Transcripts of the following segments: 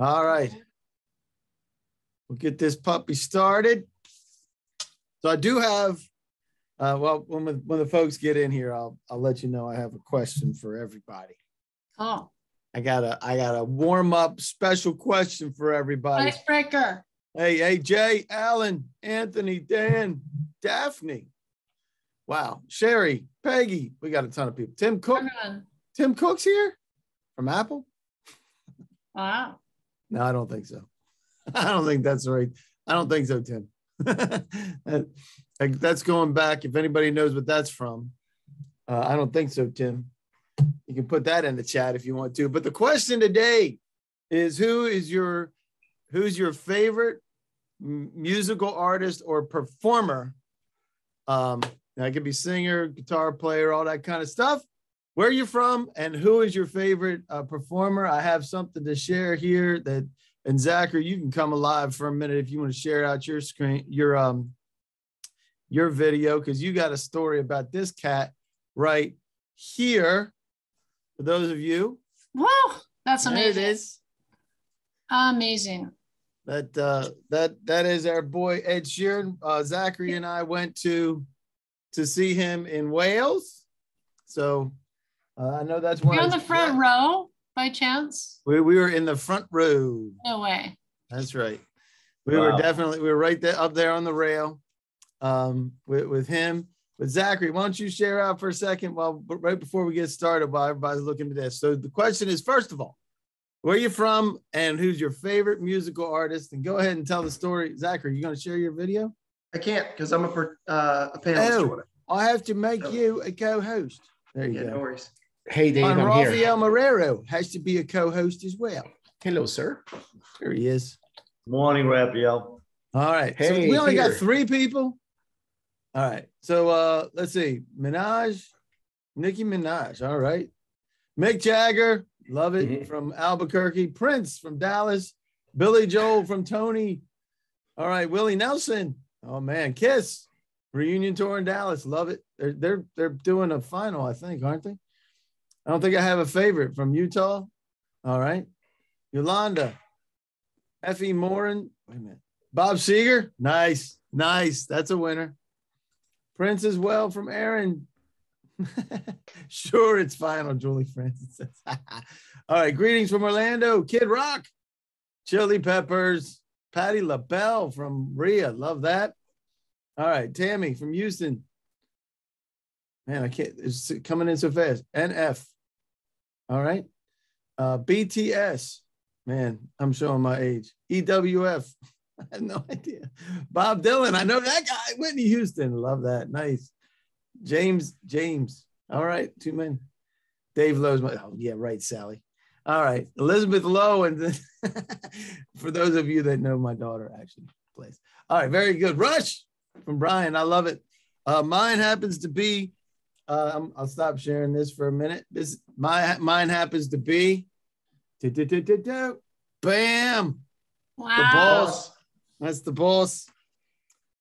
All right. We'll get this puppy started. So I do have, uh, well, when, the- when the folks get in here, I'll, I'll let you know I have a question for everybody. Oh, I got a, I got a warm up special question for everybody. icebreaker. Hey, hey, Jay, Alan, Anthony, Dan, Daphne. Wow. Sherry, Peggy. We got a ton of people. Tim Cook. Tim Cook's here from Apple? Wow. No, I don't think so. I don't think that's right. I don't think so, Tim. That's going back. If anybody knows what that's from, uh, I don't think so, Tim. You can put that in the chat if you want to. But the question today is who is your who's your favorite musical artist or performer? Um, that could be singer, guitar player, all that kind of stuff. Where are you from, and who is your favorite uh, performer? I have something to share here that and Zachary, you can come alive for a minute if you want to share out your screen, your um, your video, because you got a story about this cat right here. For those of you, Wow. That's amazing. is. Amazing. That uh, that that is our boy Ed Sheeran. Uh, Zachary and I went to to see him in Wales, so uh, I know that's one. You're on the front row by chance? We we were in the front row. No way. That's right. We were definitely we were right there up there on the rail, um, with with him. But Zachary, why don't you share out for a second while right before we get started while everybody's looking at this. So the question is, first of all, where are you from and who's your favorite musical artist? And go ahead and tell the story. Zachary, you gonna share your video? I can't because I'm a uh, a panelist. Oh. I have to make Oh. you a co-host. There you Yeah, no go. worries. Hey, Dave, and I'm Rafael here. Marrero has to be a co-host as well. Hello, sir. There he is. Morning, Raphael. All right. so we only got three people. All right. So uh let's see. Minaj, Nicki Minaj. All right. Mick Jagger, love it Mhm. from Albuquerque. Prince from Dallas. Billy Joel from Tony. All right. Willie Nelson. Oh man, Kiss. Reunion tour in Dallas. Love it. They're they're they're doing a final, I think, aren't they? I don't think I have a favorite from Utah. All right. Yolanda. Effie Morin. Wait a minute. Bob Seger. Nice. Nice. That's a winner. Prince as well from Aaron. sure, it's final, Julie Francis. All right. Greetings from Orlando. Kid Rock. Chili Peppers. Patti LaBelle from Rhea. Love that. All right. Tammy from Houston. Man, I can't. It's coming in so fast. NF. All right. Uh, BTS. Man, I'm showing my age. EWF. I had no idea. Bob Dylan. I know that guy. Whitney Houston. Love that. Nice. James. James. All right. Two men. Dave Lowe's my. Oh, yeah, right, Sally. All right. Elizabeth Lowe. And for those of you that know, my daughter actually plays. All right. Very good. Rush from Brian. I love it. Uh, mine happens to be. Uh, I'm- I'll stop sharing this for a minute. This my mine happens to be. do-do-do-do-do, Bam! Wow. The boss. That's the boss.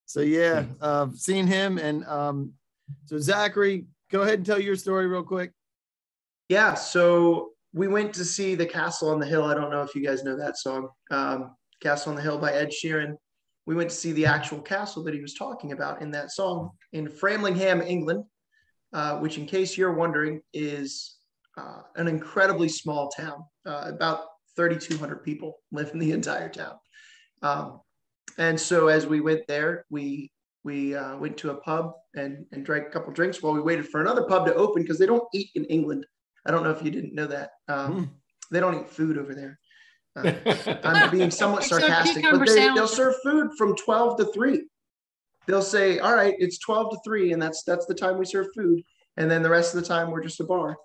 So yeah, uh, seen him and um, so Zachary, go ahead and tell your story real quick. Yeah, so we went to see the Castle on the Hill. I don't know if you guys know that song, um, Castle on the Hill by Ed Sheeran. We went to see the actual castle that he was talking about in that song in Framlingham, England, uh, which, in case you're wondering, is uh, an incredibly small town. Uh, about 3,200 people live in the entire town. Um, and so as we went there, we we uh, went to a pub and, and drank a couple drinks while we waited for another pub to open because they don't eat in England. I don't know if you didn't know that. Um, Hmm. They don't eat food over there. Uh, I'm being somewhat sarcastic, but they, they'll serve food from 12 to 3. They'll say, all right, it's 12 to 3, and that's that's the time we serve food. And then the rest of the time we're just a bar.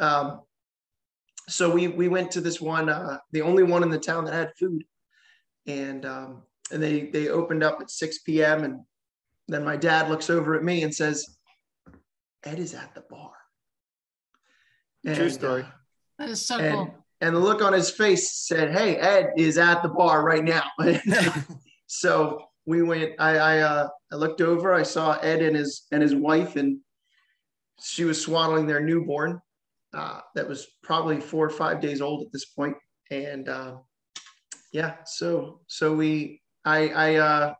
Um, so we we went to this one, uh, the only one in the town that had food. And um, and they they opened up at 6 p.m. and then my dad looks over at me and says, Ed is at the bar. True story. uh, That is so and, cool. and the look on his face said, Hey, Ed is at the bar right now. so we went, I, I, uh, I looked over, I saw Ed and his, and his wife, and she was swaddling their newborn. Uh, that was probably four or five days old at this point. And, uh, yeah, so so we I I uh,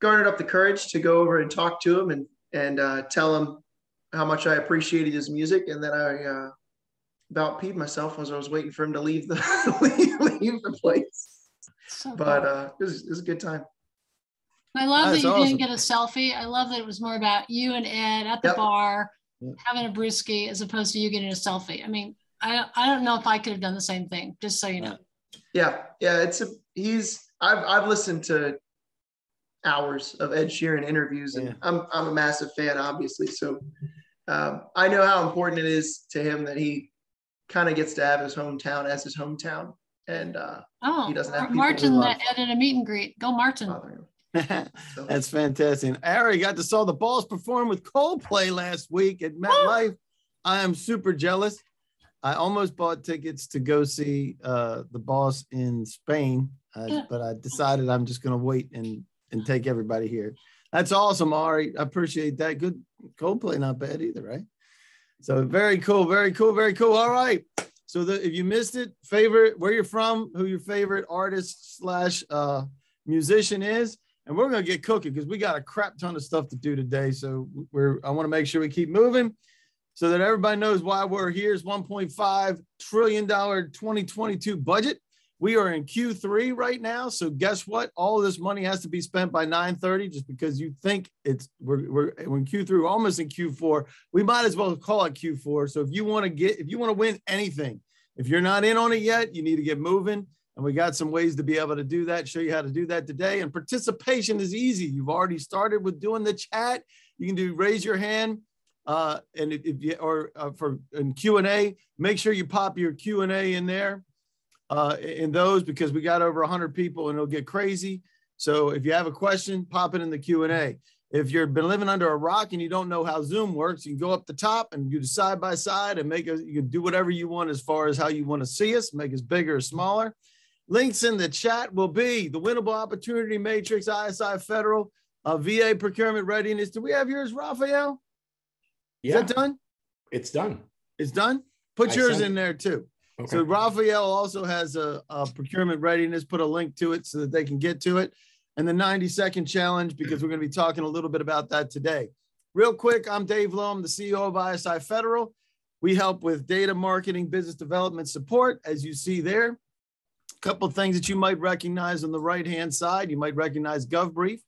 garnered up the courage to go over and talk to him and and uh, tell him how much I appreciated his music, and then I uh, about peed myself as I was waiting for him to leave the leave, leave the place. So But cool. uh, it was it was a good time. I love that That's you awesome. didn't get a selfie. I love that it was more about you and Ed at the Yep. bar Yep. having a brewski as opposed to you getting a selfie. I mean, I I don't know if I could have done the same thing. Just so you know. Yeah, yeah, it's a he's I've I've listened to hours of Ed Sheeran interviews and Yeah. I'm I'm a massive fan obviously so um, I know how important it is to him that he kind of gets to have his hometown as his hometown and uh, Oh, He doesn't have Mar- people he Martin loves. that added a meet and greet. Go Martin. So, That's fantastic. And Ari got to saw the Balls perform with Coldplay last week at MetLife. I am super jealous. I almost bought tickets to go see uh, the Boss in Spain, uh, Yeah. but I decided I'm just going to wait and and take everybody here. That's awesome, Ari. I appreciate that. Good Coldplay, not bad either, right? So very cool, very cool, very cool. All right. So the, if you missed it, favorite, where you're from, who your favorite artist slash uh, musician is, and we're gonna get cooking because we got a crap ton of stuff to do today. So we're I want to make sure we keep moving so that everybody knows why we're here. Is 1.5 trillion dollar 2022 budget. We are in Q3 right now. So guess what? All this money has to be spent by 9:30 just because you think it's we're we're, we're in Q3, we're almost in Q4. We might as well call it Q4. So if you want to get if you want to win anything, if you're not in on it yet, you need to get moving. And we got some ways to be able to do that, show you how to do that today. And participation is easy. You've already started with doing the chat. You can do raise your hand. Uh, and if if you or uh, for in Q and A, make sure you pop your Q and A in there, uh, in those because we got over 100 people and it'll get crazy. So if you have a question, pop it in the Q and A. If you've been living under a rock and you don't know how Zoom works, you can go up the top and do the side by side and make it. You can do whatever you want as far as how you want to see us, make us bigger or smaller. Links in the chat will be the Winnable Opportunity Matrix, ISI Federal, uh, VA Procurement Readiness. Do we have yours, Raphael? Is Yeah, that done? it's done. It's done. Put I yours in there too. Okay. So Raphael also has a, a procurement readiness. Put a link to it so that they can get to it, and the 90 second challenge because we're going to be talking a little bit about that today. Real quick, I'm Dave Lowe. I'm the CEO of ISI Federal. We help with data marketing, business development support, as you see there. A couple things that you might recognize on the right hand side. You might recognize GovBrief.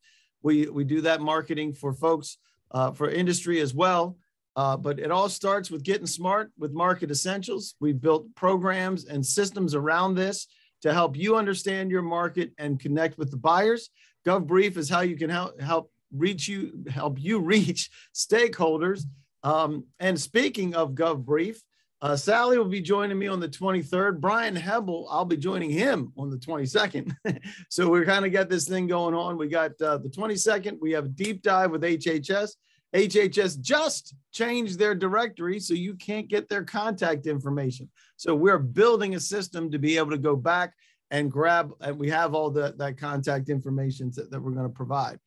We we do that marketing for folks uh, for industry as well. Uh, but it all starts with getting smart with market essentials. We've built programs and systems around this to help you understand your market and connect with the buyers. GovBrief is how you can help help reach you help you reach stakeholders. Um, and speaking of GovBrief, uh, Sally will be joining me on the 23rd. Brian Hebel, I'll be joining him on the 22nd. so we're kind of got this thing going on. We got uh, the 22nd. We have a deep dive with HHS. HHS just changed their directory, so you can't get their contact information. So we're building a system to be able to go back and grab, and we have all the, that contact information that, that we're going to provide.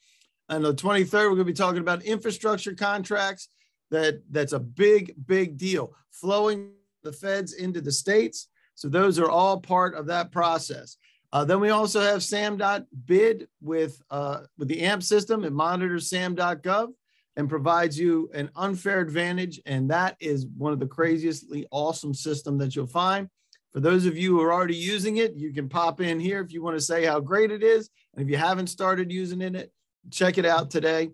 On the 23rd, we're going to be talking about infrastructure contracts. That that's a big, big deal. Flowing the feds into the states. So those are all part of that process. Uh, then we also have SAM.bid with uh, with the AMP system. It monitors SAM.gov and provides you an unfair advantage. And that is one of the craziestly awesome system that you'll find. For those of you who are already using it, you can pop in here if you want to say how great it is. And if you haven't started using it, check it out today.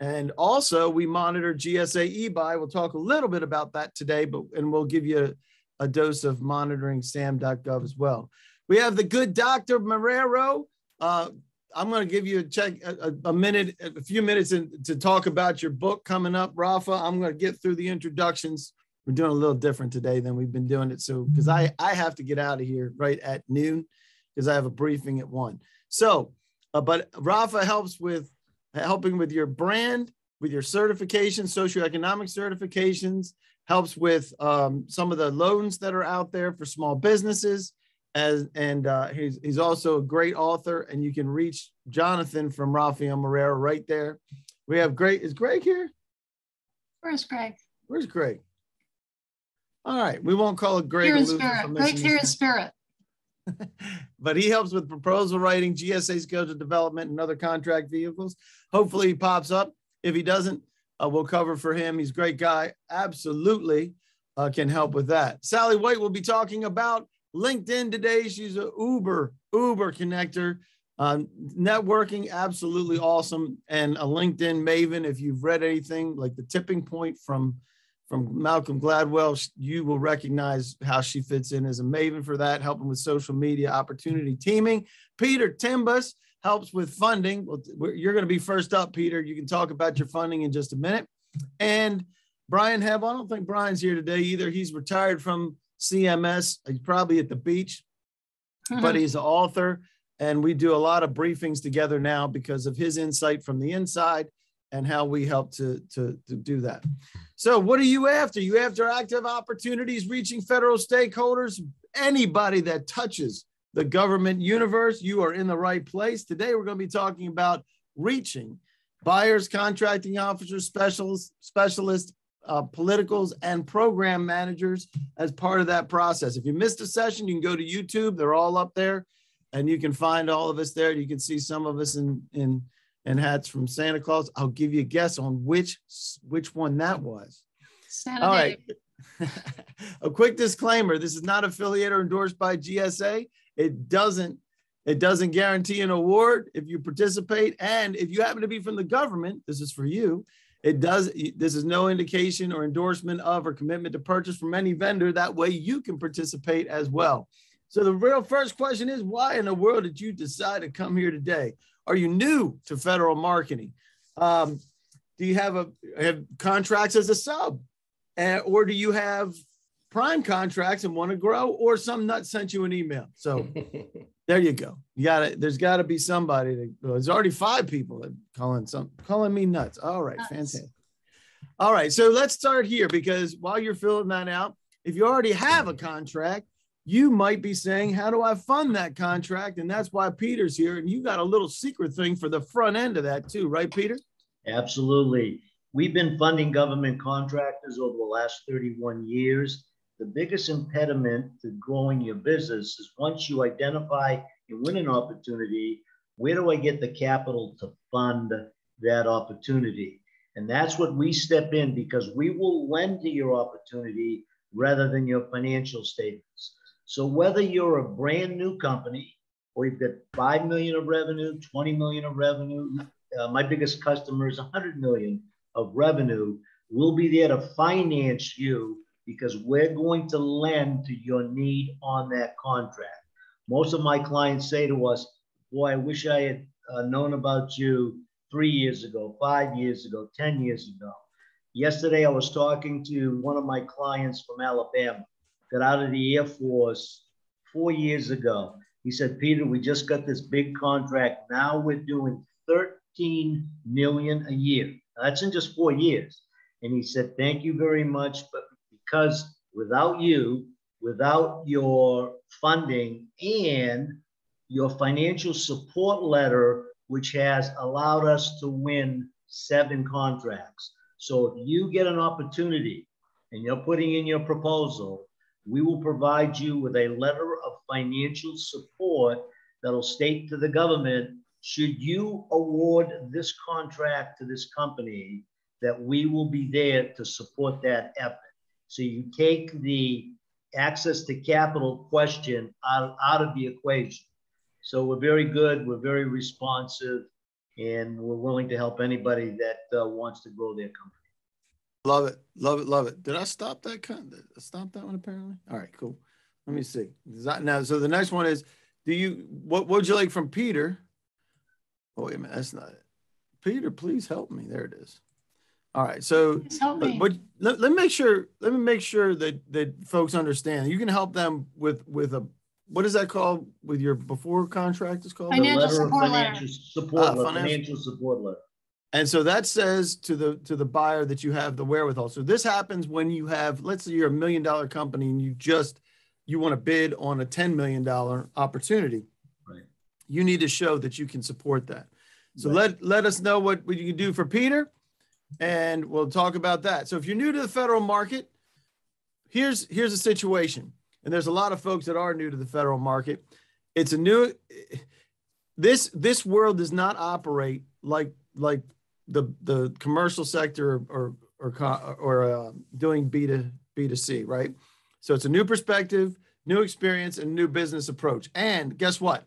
And also, we monitor GSA e-buy. We'll talk a little bit about that today, but and we'll give you a, a dose of monitoring SAM.gov as well. We have the good Dr. Marrero. Uh, I'm going to give you a check a, a minute, a few minutes in, to talk about your book coming up, Rafa. I'm going to get through the introductions. We're doing a little different today than we've been doing it. So, because I I have to get out of here right at noon because I have a briefing at one. So, uh, but Rafa helps with helping with your brand, with your certification, socioeconomic certifications, helps with um, some of the loans that are out there for small businesses. As, and uh, he's, he's also a great author, and you can reach Jonathan from Rafael Marrero right there. We have great, is Greg here? Where's Greg? Where's Greg? All right, we won't call it Greg. Here in or lose him for spirit. Greg's here in spirit. but he helps with proposal writing, GSA schedule development, and other contract vehicles. Hopefully, he pops up. If he doesn't, uh, we'll cover for him. He's a great guy. Absolutely uh, can help with that. Sally White will be talking about LinkedIn today. She's a Uber, Uber connector. Um, networking, absolutely awesome. And a LinkedIn maven. If you've read anything like the tipping point from from Malcolm Gladwell, you will recognize how she fits in as a maven for that, helping with social media opportunity teaming. Peter Timbus helps with funding. Well, you're going to be first up, Peter. You can talk about your funding in just a minute. And Brian Heb, I don't think Brian's here today either. He's retired from CMS. He's probably at the beach, mm-hmm. but he's an author. And we do a lot of briefings together now because of his insight from the inside and how we help to, to, to do that. So, what are you after? You after active opportunities, reaching federal stakeholders, anybody that touches the government universe, you are in the right place. Today, we're going to be talking about reaching buyers, contracting officers, specialists, specialists, uh, politicals, and program managers as part of that process. If you missed a session, you can go to YouTube. They're all up there, and you can find all of us there. You can see some of us in in and hats from Santa Claus. I'll give you a guess on which which one that was. Santa All right. a quick disclaimer: This is not affiliated or endorsed by GSA. It doesn't it doesn't guarantee an award if you participate, and if you happen to be from the government, this is for you. It does. This is no indication or endorsement of or commitment to purchase from any vendor. That way, you can participate as well. So the real first question is, why in the world did you decide to come here today? Are you new to federal marketing? Um, do you have a have contracts as a sub, uh, or do you have prime contracts and want to grow, or some nut sent you an email? So there you go. You got it. There's got to be somebody. That, well, there's already five people that calling some calling me nuts. All right, nuts. fantastic. All right, so let's start here because while you're filling that out, if you already have a contract, you might be saying, How do I fund that contract? And that's why Peter's here. And you got a little secret thing for the front end of that, too, right, Peter? Absolutely. We've been funding government contractors over the last 31 years. The biggest impediment to growing your business is once you identify and win an opportunity, where do I get the capital to fund that opportunity? And that's what we step in because we will lend to your opportunity rather than your financial statements. So whether you're a brand new company or you've got 5 million of revenue, 20 million of revenue, uh, my biggest customer is 100 million of revenue, we'll be there to finance you because we're going to lend to your need on that contract. Most of my clients say to us, boy, I wish I had uh, known about you three years ago, five years ago, 10 years ago. Yesterday, I was talking to one of my clients from Alabama got out of the Air Force four years ago. He said, Peter, we just got this big contract. Now we're doing 13 million a year. That's in just four years. And he said, Thank you very much. But because without you, without your funding and your financial support letter, which has allowed us to win seven contracts. So if you get an opportunity and you're putting in your proposal we will provide you with a letter of financial support that'll state to the government should you award this contract to this company that we will be there to support that effort so you take the access to capital question out, out of the equation so we're very good we're very responsive and we're willing to help anybody that uh, wants to grow their company Love it, love it, love it. Did I stop that? Con- stop that one apparently. All right, cool. Let me see. Now, so the next one is, do you what would you like from Peter? Oh wait a minute, that's not it. Peter, please help me. There it is. All right, so but, but let, let me make sure. Let me make sure that that folks understand. You can help them with with a what is that called with your before contract? Is called financial support letter. Financial support, uh, financial, financial support letter. And so that says to the to the buyer that you have the wherewithal. So this happens when you have, let's say you're a million dollar company and you just you want to bid on a $10 million opportunity. Right. You need to show that you can support that. So right. let let us know what, what you can do for Peter, and we'll talk about that. So if you're new to the federal market, here's here's a situation. and there's a lot of folks that are new to the federal market. It's a new this this world does not operate like like the the commercial sector or or or, or uh, doing B to B to C, right? So it's a new perspective, new experience, and new business approach. And guess what?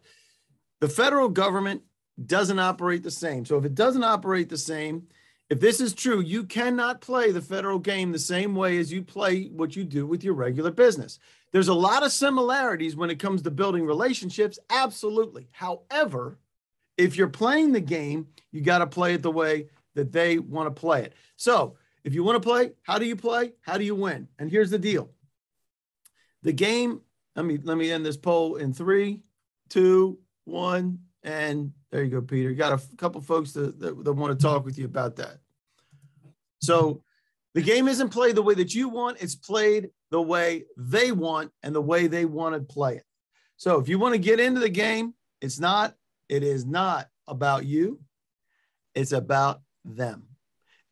The federal government doesn't operate the same. So if it doesn't operate the same, if this is true, you cannot play the federal game the same way as you play what you do with your regular business. There's a lot of similarities when it comes to building relationships, absolutely. However, if you're playing the game, you got to play it the way that they want to play it. So, if you want to play, how do you play? How do you win? And here's the deal. The game, let me let me end this poll in three, two, one, and there you go, Peter. You got a couple folks that, that, that want to talk with you about that. So the game isn't played the way that you want, it's played the way they want and the way they want to play it. So if you want to get into the game, it's not, it is not about you, it's about them.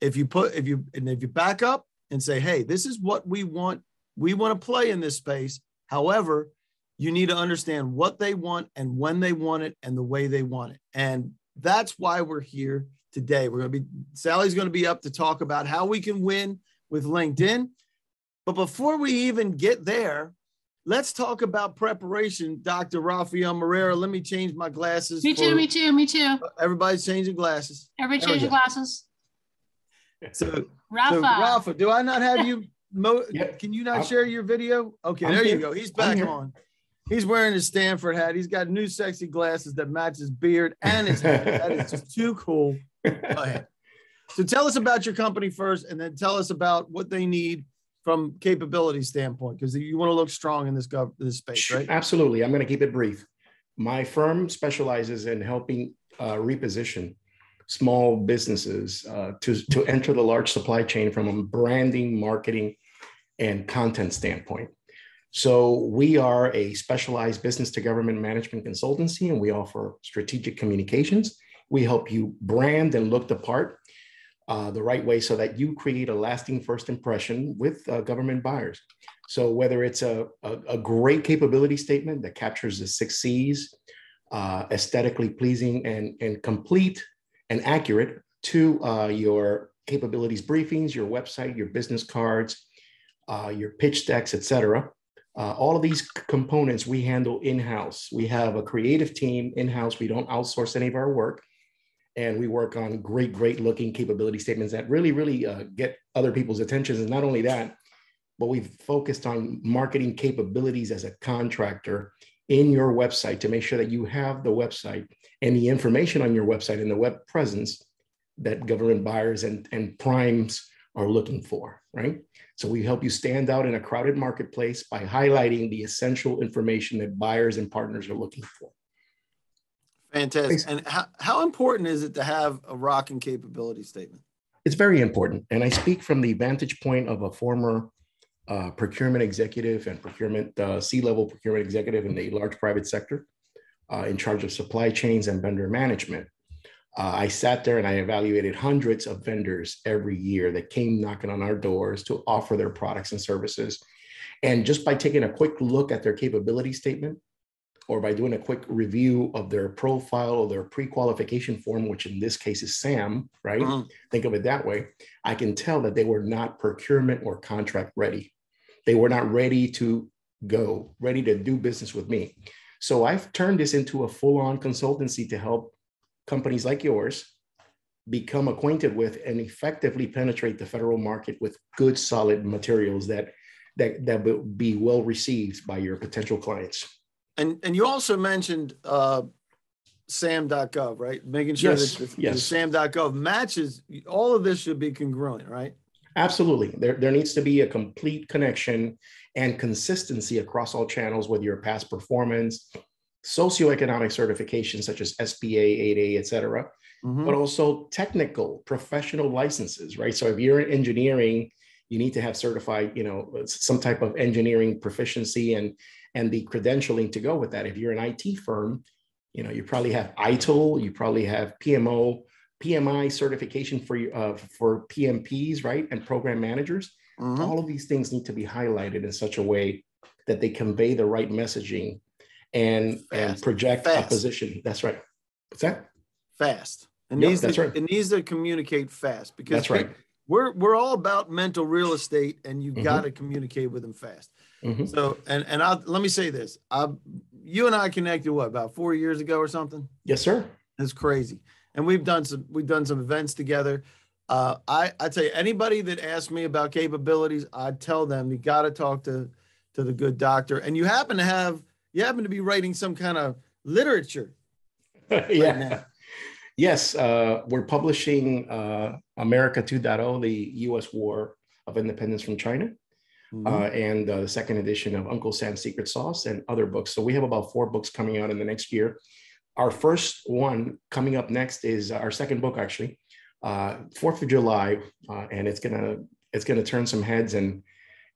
If you put, if you, and if you back up and say, hey, this is what we want, we want to play in this space. However, you need to understand what they want and when they want it and the way they want it. And that's why we're here today. We're going to be, Sally's going to be up to talk about how we can win with LinkedIn. But before we even get there, let's talk about preparation, Dr. Rafael Marrero. Let me change my glasses. Me too, me too, me too. Everybody's changing glasses. Everybody changing glasses. So, Rafa. so, Rafa, do I not have you? Mo- Can you not I'm, share your video? Okay, I'm there here. you go. He's back on. He's wearing his Stanford hat. He's got new sexy glasses that match his beard and his hat. that is just too cool. Go ahead. So tell us about your company first, and then tell us about what they need from capability standpoint, because you want to look strong in this gov- this space, right? Absolutely. I'm going to keep it brief. My firm specializes in helping uh, reposition small businesses uh, to, to enter the large supply chain from a branding, marketing, and content standpoint. So we are a specialized business to government management consultancy, and we offer strategic communications. We help you brand and look the part uh, the right way so that you create a lasting first impression with uh, government buyers. So whether it's a, a, a, great capability statement that captures the six C's, uh, aesthetically pleasing and, and complete and accurate to uh, your capabilities briefings, your website, your business cards, uh, your pitch decks, et cetera, uh, all of these components we handle in-house. We have a creative team in-house. We don't outsource any of our work. And we work on great, great looking capability statements that really, really uh, get other people's attention. And not only that, but we've focused on marketing capabilities as a contractor in your website to make sure that you have the website and the information on your website and the web presence that government buyers and, and primes are looking for, right? So we help you stand out in a crowded marketplace by highlighting the essential information that buyers and partners are looking for. Fantastic. And how, how important is it to have a rocking capability statement? It's very important. And I speak from the vantage point of a former uh, procurement executive and procurement uh, C-level procurement executive in the large private sector uh, in charge of supply chains and vendor management. Uh, I sat there and I evaluated hundreds of vendors every year that came knocking on our doors to offer their products and services. And just by taking a quick look at their capability statement, or by doing a quick review of their profile or their pre-qualification form, which in this case is SAM, right? Uh-huh. Think of it that way. I can tell that they were not procurement or contract ready. They were not ready to go, ready to do business with me. So I've turned this into a full-on consultancy to help companies like yours become acquainted with and effectively penetrate the federal market with good solid materials that that that will be well received by your potential clients. And and you also mentioned uh sam.gov right? Making sure yes, that the, yes. the sam.gov matches all of this should be congruent right? Absolutely. There, there needs to be a complete connection and consistency across all channels with your past performance socioeconomic certifications such as SBA, 8A, et cetera, mm-hmm. but also technical professional licenses, right? So if you're in engineering, you need to have certified, you know, some type of engineering proficiency and and the credentialing to go with that. If you're an IT firm, you know, you probably have ITIL, you probably have PMO, PMI certification for uh, for PMPs, right, and program managers. Mm-hmm. All of these things need to be highlighted in such a way that they convey the right messaging and and project Fast. a position. That's right. What's that? Fast. It needs that's to, right. it needs to communicate fast because That's right. we're we're all about mental real estate and you've Mhm. got to communicate with them fast. Mhm. So and and I let me say this. I you and I connected what about 4 years ago or something? Yes, sir. That's crazy. And we've done some we've done some events together. Uh, I I tell you, anybody that asks me about capabilities, I tell them you got to talk to to the good doctor. And you happen to have you happen to be writing some kind of literature. yeah. now. Yes, uh, we're publishing uh, America 2.0, the U.S. War of Independence from China, Mhm. uh, and uh, the second edition of Uncle Sam's Secret Sauce and other books. So we have about four books coming out in the next year. Our first one coming up next is our second book, actually, uh, Fourth of July, uh, and it's gonna it's gonna turn some heads and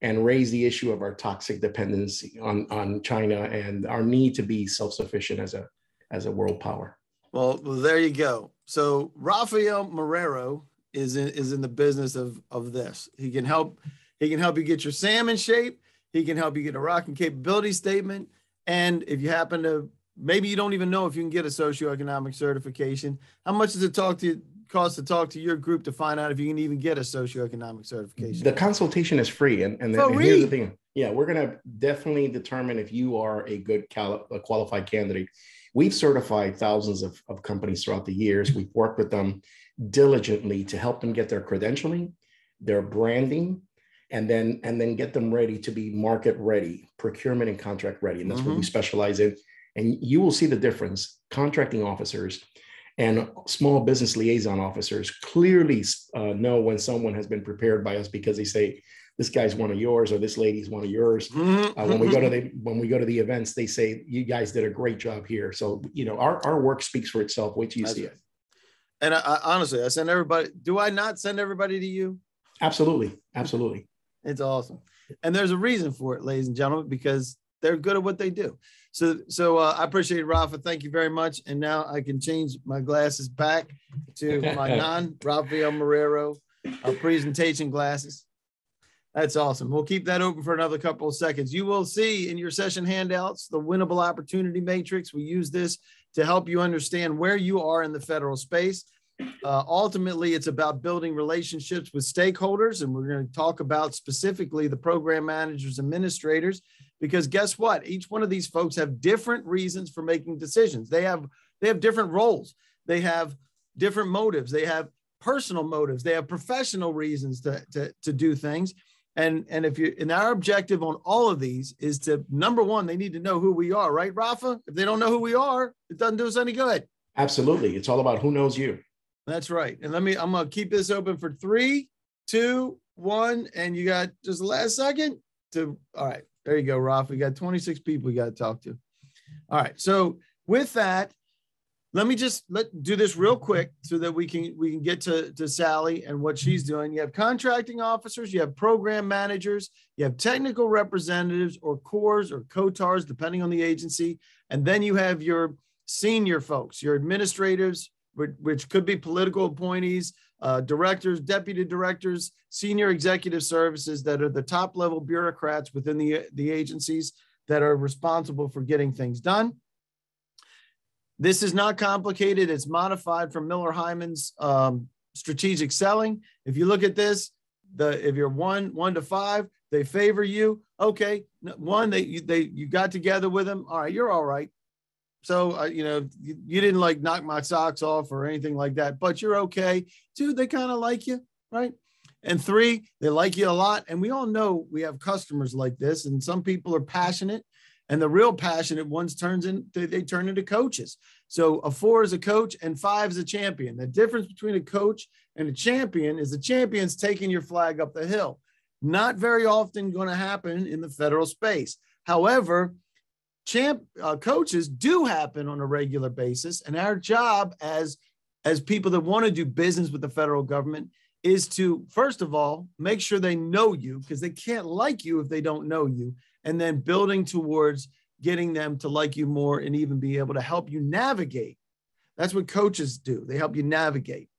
and raise the issue of our toxic dependency on on China and our need to be self sufficient as a as a world power. Well, there you go. So Rafael Marrero is in is in the business of of this. He can help. He can help you get your SAM in shape. He can help you get a rocking capability statement. And if you happen to maybe you don't even know if you can get a socioeconomic certification, how much does it talk to cost to talk to your group to find out if you can even get a socioeconomic certification? The consultation is free, and and, For and here's the thing. Yeah, we're gonna definitely determine if you are a good quali- a qualified candidate. We've certified thousands of, of companies throughout the years. We've worked with them diligently to help them get their credentialing, their branding, and then and then get them ready to be market ready, procurement and contract ready. And that's what mm-hmm. we specialize in. And you will see the difference. Contracting officers and small business liaison officers clearly uh, know when someone has been prepared by us because they say this guy's one of yours or this lady's one of yours Mhm. uh, when we go to the when we go to the events they say you guys did a great job here so you know our, our work speaks for itself wait till you That's see right. it And I, I honestly, I send everybody. Do I not send everybody to you? absolutely absolutely It's awesome. And there's a reason for it, ladies and gentlemen, because they're good at what they do. So, so uh, I appreciate it, Rafa. Thank you very much. And now I can change my glasses back to my non Rafael Marrero uh, presentation glasses. That's awesome. We'll keep that open for another couple of seconds. You will see in your session handouts the winnable opportunity matrix. We use this to help you understand where you are in the federal space. Uh, ultimately, it's about building relationships with stakeholders, and we're going to talk about specifically the program managers, administrators, because guess what? Each one of these folks have different reasons for making decisions. They have they have different roles. They have different motives. They have personal motives. They have professional reasons to to, to do things. And and if you and our objective on all of these is to number one, they need to know who we are, right, Rafa? If they don't know who we are, it doesn't do us any good. absolutely it's all about who knows you That's right. And let me, I'm going to keep this open for three, two, one. And you got just the last second to, all right, there you go, Ralph. We got 26 people we got to talk to. All right. So with that, let me just let do this real quick so that we can we can get to, to Sally and what she's doing. You have contracting officers, you have program managers, you have technical representatives or CORs or COTARs, depending on the agency, and then you have your senior folks, your administrators, which, could be political appointees, uh, directors, deputy directors, senior executive services that are the top level bureaucrats within the, the agencies that are responsible for getting things done. This is not complicated. It's modified from Miller Heiman's um, strategic selling. If you look at this, the if you're one one to five, they favor you. Okay, one they they you got together with them. All right, you're all right. So uh, you know you, you didn't like knock my socks off or anything like that, but you're okay. Two, they kind of like you, right? And three, they like you a lot. And we all know we have customers like this, and some people are passionate, and the real passionate ones turns in they, they turn into coaches. So a four is a coach, and five is a champion. The difference between a coach and a champion is the champion's taking your flag up the hill. Not very often going to happen in the federal space. However, champ uh, coaches do happen on a regular basis, and our job as as people that want to do business with the federal government is to first of all make sure they know you because they can't like you if they don't know you, and then building towards getting them to like you more and even be able to help you navigate. That's what coaches do. They help you navigate.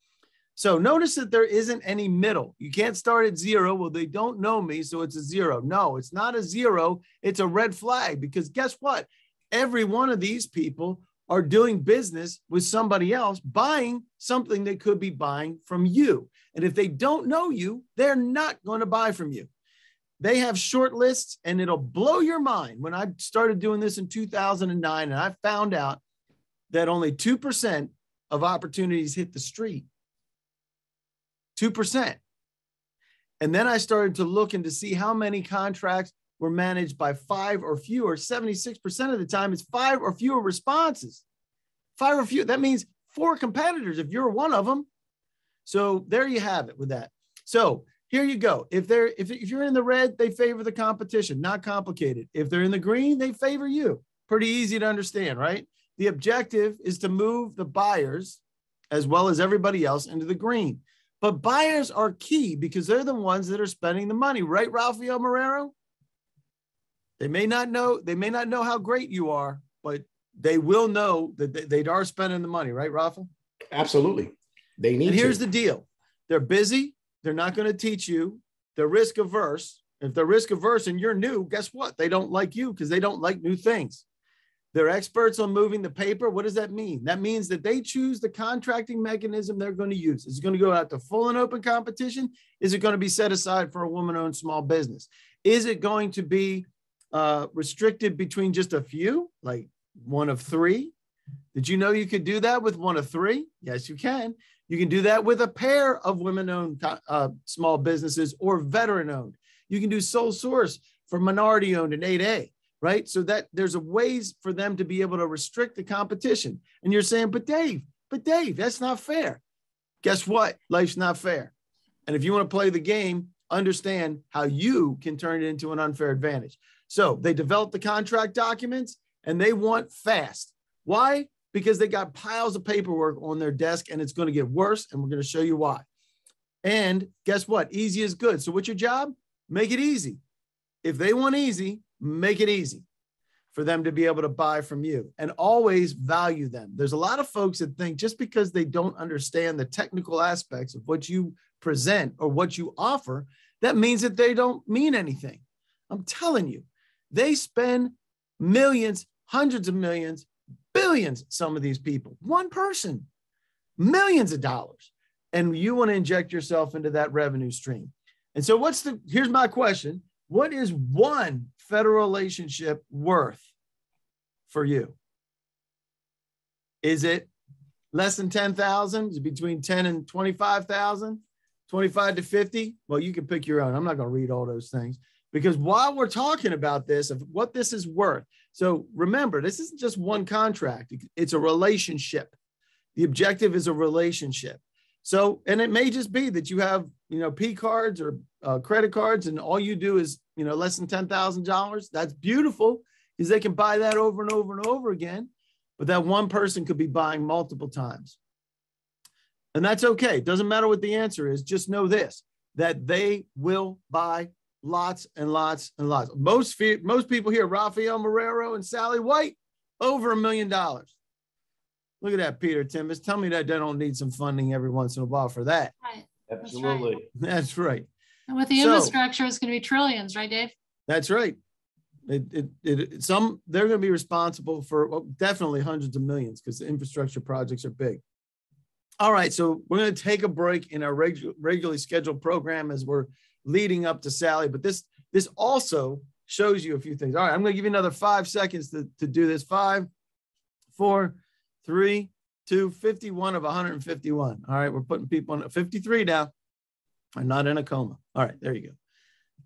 So notice that there isn't any middle. You can't start at zero. Well, they don't know me, so it's a zero. No, it's not a zero. It's a red flag because guess what? Every one of these people are doing business with somebody else, buying something they could be buying from you. And if they don't know you, they're not going to buy from you. They have short lists, and it'll blow your mind. When I started doing this in 2009, and I found out that only 2% of opportunities hit the street 2%. And then I started to look and to see how many contracts were managed by five or fewer. 76% of the time, it's five or fewer responses. Five or fewer. That means four competitors if you're one of them. So there you have it with that. So here you go. If they're if, if you're in the red, they favor the competition, not complicated. If they're in the green, they favor you. Pretty easy to understand, right? The objective is to move the buyers as well as everybody else into the green. But buyers are key because they're the ones that are spending the money, right, Rafael Marrero? They may not know, they may not know how great you are, but they will know that they are spending the money, right, Rafa? Absolutely. They need and here's to. the deal. They're busy, they're not going to teach you, they're risk averse. If they're risk averse and you're new, guess what? They don't like you because they don't like new things. They're experts on moving the paper. What does that mean? That means that they choose the contracting mechanism they're going to use. Is it going to go out to full and open competition? Is it going to be set aside for a woman owned small business? Is it going to be uh, restricted between just a few, like one of three? Did you know you could do that with one of three? Yes, you can. You can do that with a pair of women owned uh, small businesses or veteran owned. You can do sole source for minority owned and 8A right? So that there's a ways for them to be able to restrict the competition. And you're saying, but Dave, but Dave, that's not fair. Guess what? Life's not fair. And if you want to play the game, understand how you can turn it into an unfair advantage. So they develop the contract documents and they want fast. Why? Because they got piles of paperwork on their desk and it's going to get worse. And we're going to show you why. And guess what? Easy is good. So what's your job? Make it easy. If they want easy, make it easy for them to be able to buy from you and always value them. There's a lot of folks that think just because they don't understand the technical aspects of what you present or what you offer, that means that they don't mean anything. I'm telling you, they spend millions, hundreds of millions, billions, some of these people, one person, millions of dollars. And you want to inject yourself into that revenue stream. And so, what's the here's my question What is one federal relationship worth for you? Is it less than 10,000? Is it between 10 and 25,000? 25 to 50? Well, you can pick your own. I'm not going to read all those things because while we're talking about this, of what this is worth. So remember, this isn't just one contract, it's a relationship. The objective is a relationship. So, and it may just be that you have, you know, P cards or uh, credit cards, and all you do is, you know, less than ten thousand dollars. That's beautiful because they can buy that over and over and over again. But that one person could be buying multiple times, and that's okay. It doesn't matter what the answer is. Just know this: that they will buy lots and lots and lots. Most most people here, Rafael Marrero and Sally White, over a million dollars. Look at that, Peter Timbers. Tell me that they don't need some funding every once in a while for that. Right. Absolutely. That's right. And with the So- infrastructure, it's going to be trillions, right, Dave? That's right. It, it, it, some they're going to be responsible for well, definitely hundreds of millions because the infrastructure projects are big. All right, so we're going to take a break in our regu- regularly scheduled program as we're leading up to Sally. But this this also shows you a few things. All right, I'm going to give you another five seconds to, to do this. Five, four, three, two, 51 of 151. All right, we're putting people on 53 now. I'm not in a coma. All right, there you go.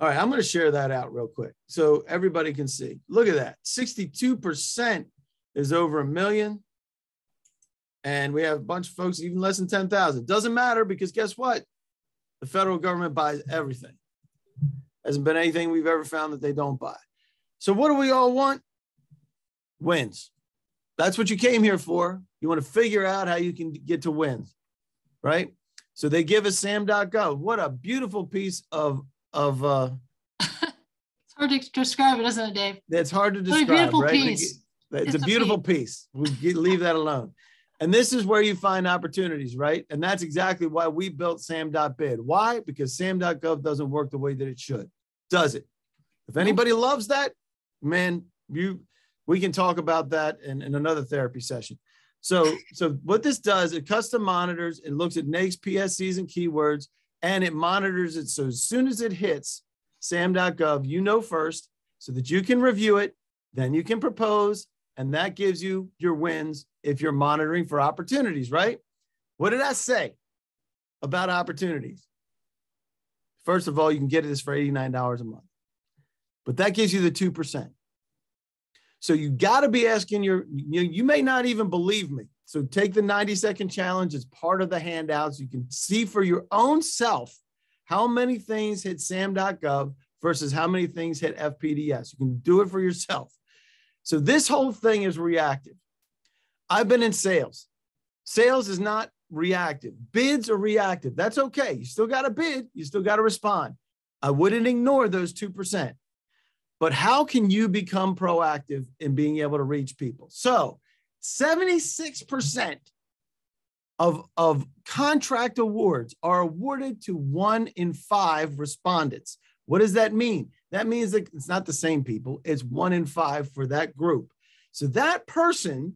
All right, I'm going to share that out real quick so everybody can see. Look at that. 62% is over a million. And we have a bunch of folks even less than 10,000. Doesn't matter because guess what? The federal government buys everything. Hasn't been anything we've ever found that they don't buy. So what do we all want? Wins. That's what you came here for. You want to figure out how you can get to wins, right? So they give us sam.gov. What a beautiful piece of of uh It's hard to describe it, isn't it, Dave? that's hard to What a describe, beautiful right? piece. It's, It's a a beautiful piece. We get, leave that alone. And this is where you find opportunities, right? And that's exactly why we built sam.bid. Why? Because sam.gov doesn't work the way that it should, does it? If anybody loves that, man, you we can talk about that in, in another therapy session. So, so what this does, it custom monitors, it looks at NAICS PSCs and keywords, and it monitors it. So as soon as it hits sam.gov, you know first so that you can review it, then you can propose, and that gives you your wins if you're monitoring for opportunities, right? What did I say about opportunities? First of all, you can get this for $89 a month, but that gives you the 2%. So you got to be asking your, you, you may not even believe me. So take the 90 second challenge as part of the handouts. You can see for your own self how many things hit sam.gov versus how many things hit FPDS. You can do it for yourself. So this whole thing is reactive. I've been in sales. Sales is not reactive. Bids are reactive. That's okay. You still got to bid, you still got to respond. I wouldn't ignore those 2%. But how can you become proactive in being able to reach people? So 76% of, of contract awards are awarded to one in five respondents. What does that mean? That means that it's not the same people, it's one in five for that group. So that person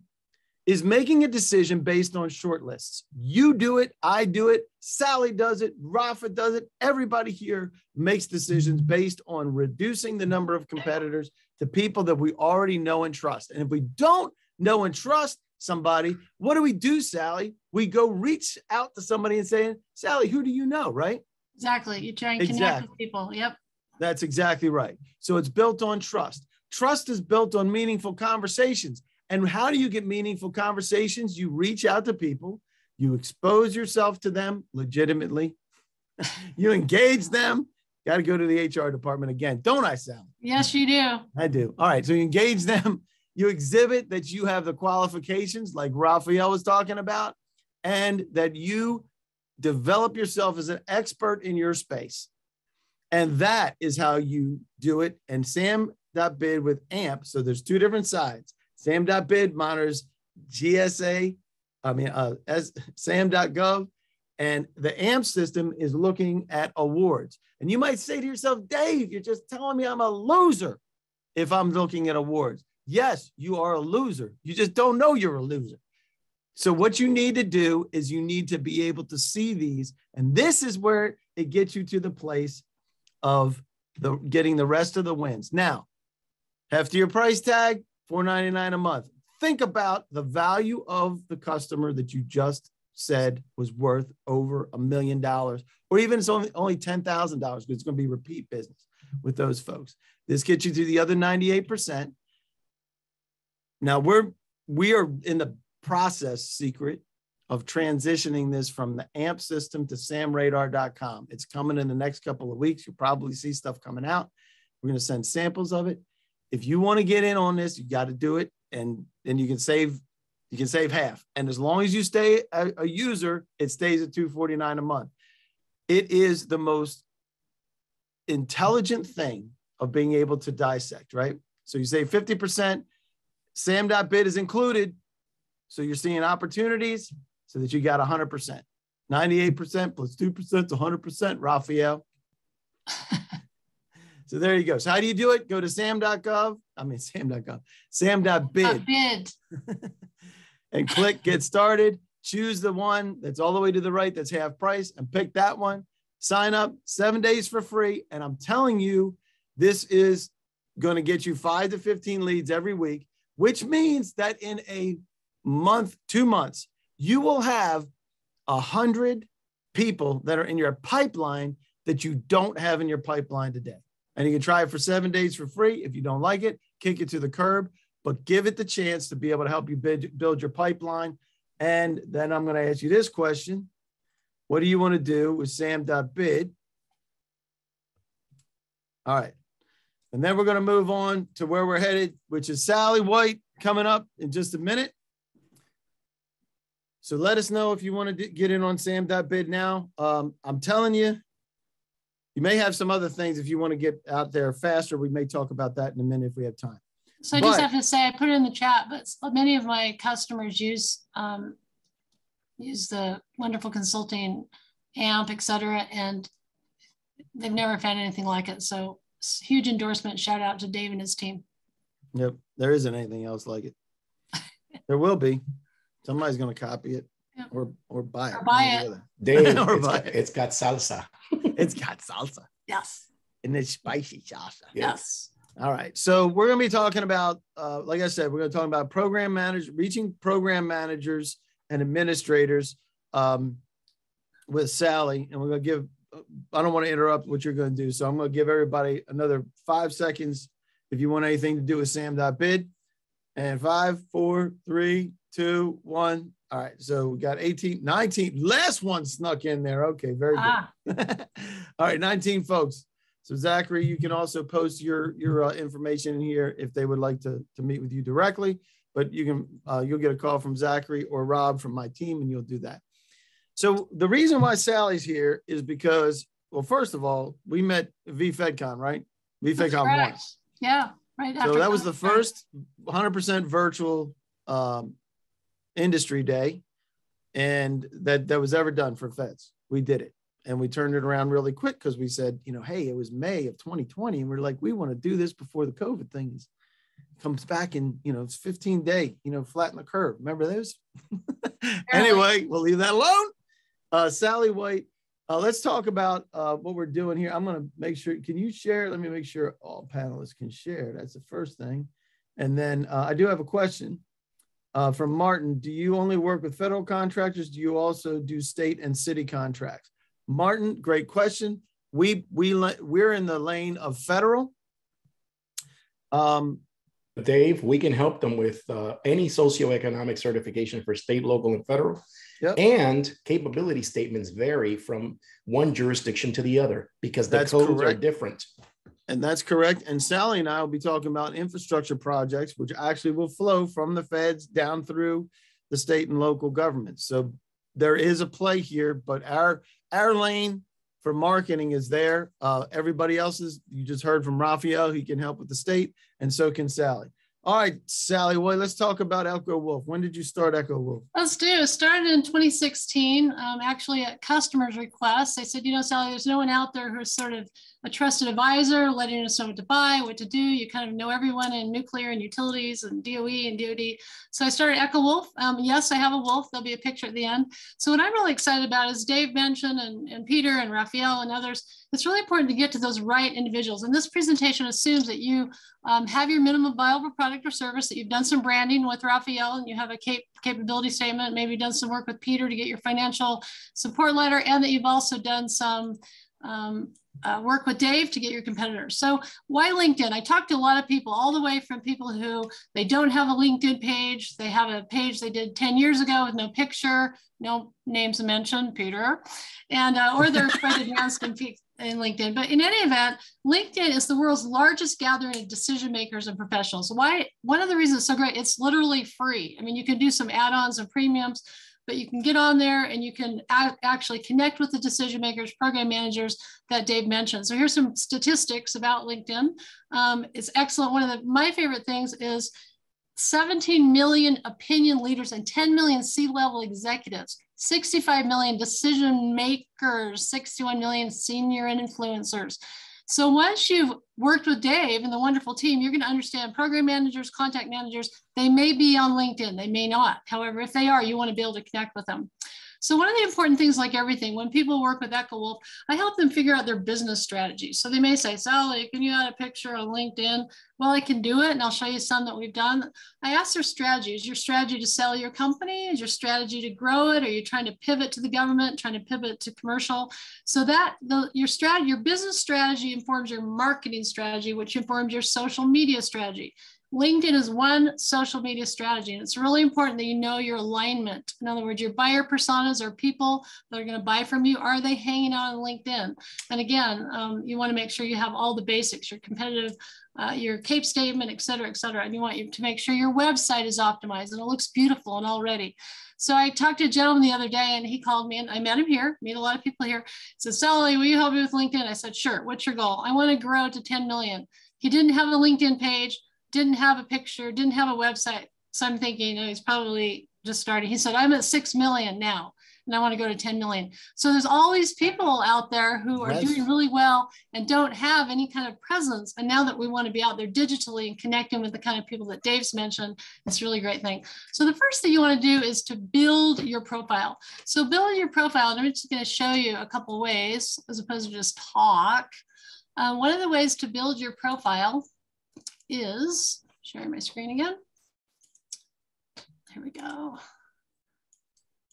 is making a decision based on short lists. You do it, I do it, Sally does it, Rafa does it. Everybody here makes decisions based on reducing the number of competitors to people that we already know and trust. And if we don't know and trust somebody, what do we do, Sally? We go reach out to somebody and say, Sally, who do you know, right? Exactly. You try and connect with people. Yep. That's exactly right. So it's built on trust. Trust is built on meaningful conversations. And how do you get meaningful conversations? You reach out to people, you expose yourself to them legitimately, you engage them. Got to go to the HR department again, don't I, Sal? Yes, you do. I do. All right. So you engage them, you exhibit that you have the qualifications, like Rafael was talking about, and that you develop yourself as an expert in your space. And that is how you do it. And Sam.bid with AMP. So there's two different sides. Sam.bid monitors GSA, I mean, uh, as SAM.gov, and the AMP system is looking at awards. And you might say to yourself, Dave, you're just telling me I'm a loser if I'm looking at awards. Yes, you are a loser. You just don't know you're a loser. So, what you need to do is you need to be able to see these. And this is where it gets you to the place of the getting the rest of the wins. Now, heftier price tag, $4.99 a month. Think about the value of the customer that you just said was worth over a million dollars, or even it's only, only $10,000 because it's going to be repeat business with those folks. This gets you to the other 98%. Now we're we are in the process secret of transitioning this from the AMP system to samradar.com. It's coming in the next couple of weeks. You'll probably see stuff coming out. We're going to send samples of it if you want to get in on this, you got to do it, and then you can save you can save half. And as long as you stay a, a user, it stays at 249 a month. It is the most intelligent thing of being able to dissect, right? So you say 50%, sam.bid is included. So you're seeing opportunities so that you got 100%. 98% plus 2% is 100%, Rafael. So there you go. So how do you do it? Go to sam.gov. I mean, sam.gov, sam.bid. bid. and click get started. Choose the one that's all the way to the right that's half price and pick that one. Sign up seven days for free. And I'm telling you, this is going to get you five to 15 leads every week, which means that in a month, two months, you will have a hundred people that are in your pipeline that you don't have in your pipeline today and you can try it for seven days for free. If you don't like it, kick it to the curb, but give it the chance to be able to help you build your pipeline. And then I'm going to ask you this question. What do you want to do with sam.bid? All right. And then we're going to move on to where we're headed, which is Sally White coming up in just a minute. So let us know if you want to get in on sam.bid now. Um, I'm telling you, you may have some other things if you want to get out there faster. We may talk about that in a minute if we have time. So I but, just have to say, I put it in the chat, but many of my customers use um, use the wonderful consulting AMP, et cetera, and they've never found anything like it. So huge endorsement. Shout out to Dave and his team. Yep, there isn't anything else like it. there will be. Somebody's going to copy it Yep. or or buy it. Or buy it. Dave, Or it's buy got, it. it's got salsa. It's got salsa Yes. and it's spicy salsa. Yes. All right. So we're going to be talking about, uh, like I said, we're going to talk about program managers, reaching program managers and administrators um, with Sally. And we're going to give, I don't want to interrupt what you're going to do. So I'm going to give everybody another five seconds if you want anything to do with Sam.bid. And five, four, three, two, one. All right. So we got 18, 19. Last one snuck in there. Okay. Very good. Ah, All right, 19 folks. So Zachary, you can also post your your uh, information in here if they would like to to meet with you directly. But you can uh, you'll get a call from Zachary or Rob from my team, and you'll do that. So the reason why Sally's here is because, well, first of all, we met VFedCon, right? VFedCon once. Yeah. Right. So after that was the first 100% virtual um, industry day, and that that was ever done for feds. We did it, and we turned it around really quick because we said, you know, hey, it was May of 2020, and we're like, we want to do this before the COVID thing is, comes back in, you know, it's 15 day, you know, flatten the curve. Remember those? anyway, we'll leave that alone. Uh, Sally White. Uh, let's talk about uh, what we're doing here. I'm going to make sure. Can you share? Let me make sure all panelists can share. That's the first thing. And then uh, I do have a question uh, from Martin. Do you only work with federal contractors? Do you also do state and city contracts? Martin, great question. We we we're in the lane of federal. Um, Dave, we can help them with uh, any socioeconomic certification for state, local, and federal. Yep. And capability statements vary from one jurisdiction to the other because the That's codes are different. And that's correct. And Sally and I will be talking about infrastructure projects, which actually will flow from the feds down through the state and local governments. So there is a play here, but our our lane for marketing is there. Uh, everybody else's, you just heard from Rafael, he can help with the state, and so can Sally. All right, Sally, well, let's talk about Echo Wolf. When did you start Echo Wolf? Let's do. It started in 2016, um, actually at customers' request. They said, you know, Sally, there's no one out there who's sort of a trusted advisor, letting us know what to buy, what to do. You kind of know everyone in nuclear and utilities and DOE and DOD. So I started Echo Wolf. Um, yes, I have a wolf. There'll be a picture at the end. So what I'm really excited about is Dave mentioned and, and Peter and Rafael and others. It's really important to get to those right individuals. And this presentation assumes that you um, have your minimum viable product or service, that you've done some branding with Rafael and you have a cap- capability statement, maybe done some work with Peter to get your financial support letter, and that you've also done some um, uh, work with Dave to get your competitors. So why LinkedIn? I talked to a lot of people, all the way from people who they don't have a LinkedIn page. They have a page they did 10 years ago with no picture, no names mentioned, Peter, and uh, or they're quite advanced in, in LinkedIn. But in any event, LinkedIn is the world's largest gathering of decision makers and professionals. Why? One of the reasons it's so great, it's literally free. I mean, you can do some add-ons and premiums, but you can get on there and you can actually connect with the decision makers, program managers that Dave mentioned. So here's some statistics about LinkedIn. Um, it's excellent. One of the, my favorite things is 17 million opinion leaders and 10 million C-level executives, 65 million decision makers, 61 million senior and influencers. So once you've worked with Dave and the wonderful team, you're going to understand program managers, contact managers, they may be on LinkedIn, they may not. However, if they are, you want to be able to connect with them. So one of the important things, like everything, when people work with Echo Wolf, I help them figure out their business strategy. So they may say, Sally, can you add a picture on LinkedIn? Well, I can do it, and I'll show you some that we've done. I ask their strategy. Is your strategy to sell your company? Is your strategy to grow it? Are you trying to pivot to the government, trying to pivot to commercial? So that the, your strategy, your business strategy informs your marketing strategy, which informs your social media strategy. LinkedIn is one social media strategy, and it's really important that you know your alignment. In other words, your buyer personas or people that are going to buy from you. Are they hanging out on LinkedIn? And again, um, you want to make sure you have all the basics, your competitive, uh, your CAPE statement, et cetera, et cetera. And you want you to make sure your website is optimized and it looks beautiful and all ready. So I talked to a gentleman the other day and he called me and I met him here, meet a lot of people here. He said, Sally, will you help me with LinkedIn? I said, sure. What's your goal? I want to grow to 10 million. He didn't have a LinkedIn page didn't have a picture, didn't have a website. So I'm thinking oh, he's probably just starting. He said, I'm at 6 million now and I want to go to 10 million. So there's always people out there who are yes. doing really well and don't have any kind of presence. And now that we want to be out there digitally and connecting with the kind of people that Dave's mentioned, it's really great thing. So the first thing you want to do is to build your profile. So build your profile, and I'm just going to show you a couple ways as opposed to just talk. Uh, one of the ways to build your profile is sharing my screen again. There we go.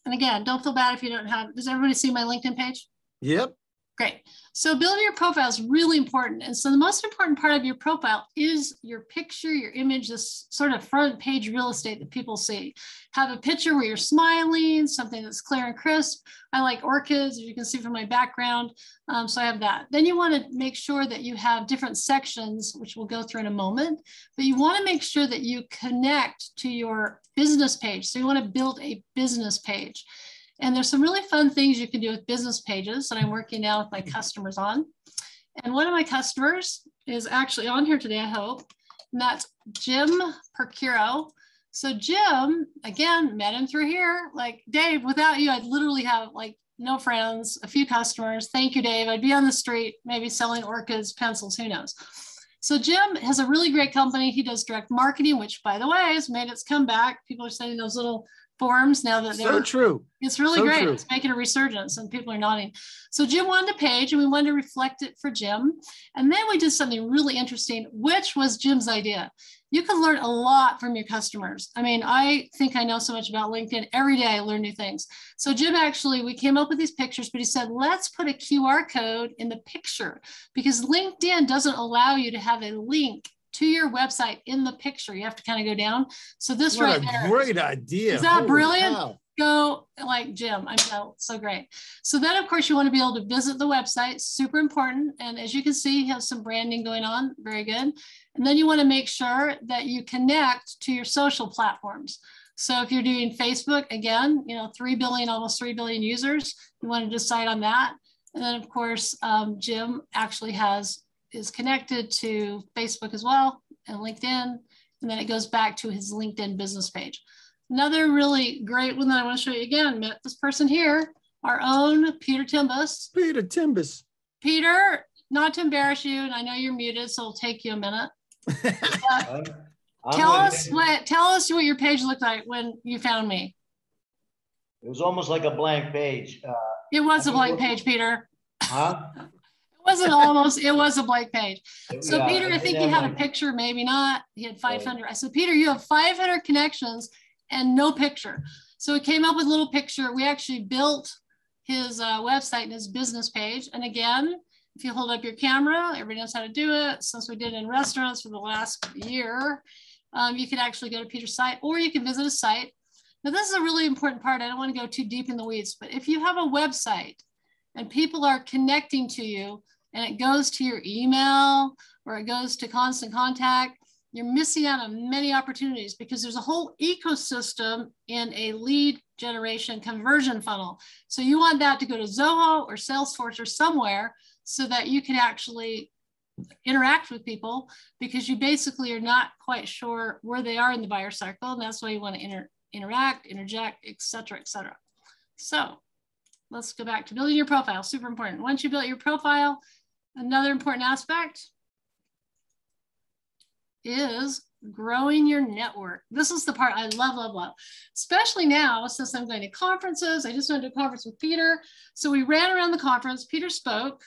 And again, don't feel bad if you don't have, does everybody see my LinkedIn page? Yep. Great. So building your profile is really important. And so the most important part of your profile is your picture, your image, this sort of front page real estate that people see. Have a picture where you're smiling, something that's clear and crisp. I like orchids, as you can see from my background. Um, so I have that. Then you want to make sure that you have different sections, which we'll go through in a moment, but you want to make sure that you connect to your business page. So you want to build a business page. And there's some really fun things you can do with business pages that I'm working now with my mm-hmm. customers on. And one of my customers is actually on here today, I hope, and that's Jim Percuro. So Jim, again, met him through here. Like Dave, without you, I'd literally have like no friends, a few customers. Thank you, Dave. I'd be on the street, maybe selling orchids, pencils, who knows. So Jim has a really great company. He does direct marketing, which by the way has made its comeback. People are sending those little forums now that they're so true. It's really so great. True. It's making a resurgence and people are nodding. So Jim wanted a page and we wanted to reflect it for Jim. And then we did something really interesting, which was Jim's idea. You can learn a lot from your customers. I mean, I think I know so much about LinkedIn. Every day I learn new things. So Jim actually, we came up with these pictures, but he said, let's put a QR code in the picture because LinkedIn doesn't allow you to have a link to your website in the picture. You have to kind of go down. So this what right a there. Great idea. Is that Holy brilliant? Go like Jim. I'm so, so great. So then of course you want to be able to visit the website, super important. And as you can see, you have some branding going on, very good. And then you want to make sure that you connect to your social platforms. So if you're doing Facebook, again, you know, 3 billion, almost 3 billion users, you want to decide on that. And then of course, um, Jim actually has is connected to Facebook as well and LinkedIn. And then it goes back to his LinkedIn business page. Another really great one that I want to show you again, met this person here, our own Peter Timbus. Peter Timbus. Peter, not to embarrass you, and I know you're muted, so it'll take you a minute. tell us what tell us what your page looked like when you found me. It was almost like a blank page. Uh, it was a blank page, Peter. Huh? wasn't almost, it was a blank page. So yeah, Peter, I think he had a picture, maybe not. He had 500. Right. I said, Peter, you have 500 connections and no picture. So he came up with a little picture. We actually built his uh, website and his business page. And again, if you hold up your camera, everybody knows how to do it. Since we did it in restaurants for the last year, um, you can actually go to Peter's site or you can visit a site. Now, this is a really important part. I don't want to go too deep in the weeds, but if you have a website and people are connecting to you, and it goes to your email or it goes to constant contact, you're missing out on many opportunities because there's a whole ecosystem in a lead generation conversion funnel. So you want that to go to Zoho or Salesforce or somewhere so that you can actually interact with people because you basically are not quite sure where they are in the buyer cycle. And that's why you want to inter interact, interject, et cetera, et cetera. So let's go back to building your profile, super important. Once you build your profile, Another important aspect is growing your network. This is the part I love, love, love, especially now since I'm going to conferences. I just went to a conference with Peter. So we ran around the conference, Peter spoke,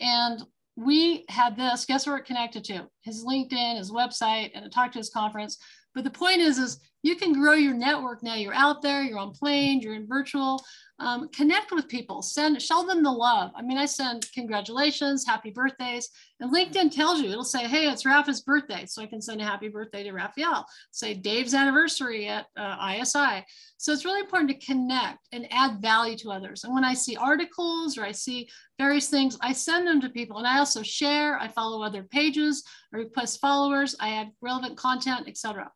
and we had this, guess where it connected to? His LinkedIn, his website, and it talked to his conference. But the point is, is you can grow your network now. You're out there, you're on plane, you're in virtual. Um, connect with people, send, show them the love. I mean, I send congratulations, happy birthdays, and LinkedIn tells you, it'll say, hey, it's Rafa's birthday. So I can send a happy birthday to Rafael, say Dave's anniversary at uh, ISI. So it's really important to connect and add value to others. And when I see articles or I see various things, I send them to people. And I also share, I follow other pages, I request followers, I add relevant content, etc.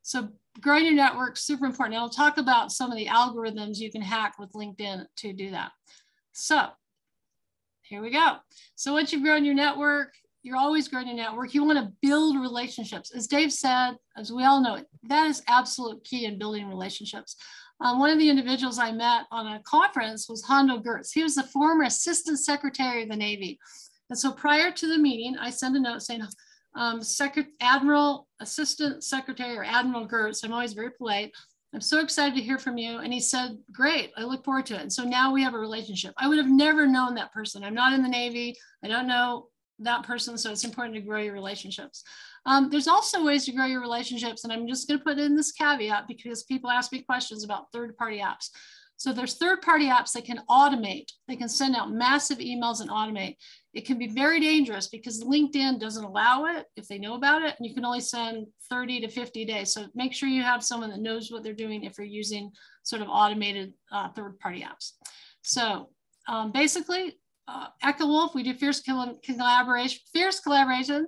So growing your network, super important. And I'll talk about some of the algorithms you can hack with LinkedIn to do that. So here we go. So once you've grown your network, you're always growing your network. You want to build relationships. As Dave said, as we all know, that is absolute key in building relationships. Um, one of the individuals I met on a conference was Hondo Geurts. He was the former assistant secretary of the Navy. And so prior to the meeting, I sent a note saying, um, Secret Admiral, Assistant Secretary, or Admiral Geurts. I'm always very polite. I'm so excited to hear from you. And he said, Great, I look forward to it. And so now we have a relationship. I would have never known that person. I'm not in the Navy. I don't know that person. So it's important to grow your relationships. Um, there's also ways to grow your relationships. And I'm just going to put in this caveat because people ask me questions about third party apps. So there's third party apps that can automate. They can send out massive emails and automate. It can be very dangerous because LinkedIn doesn't allow it if they know about it. And you can only send 30 to 50 days. So make sure you have someone that knows what they're doing if you're using sort of automated uh, third party apps. So um, basically, uh, Echo Wolf, we do fierce collaboration, fierce collaboration.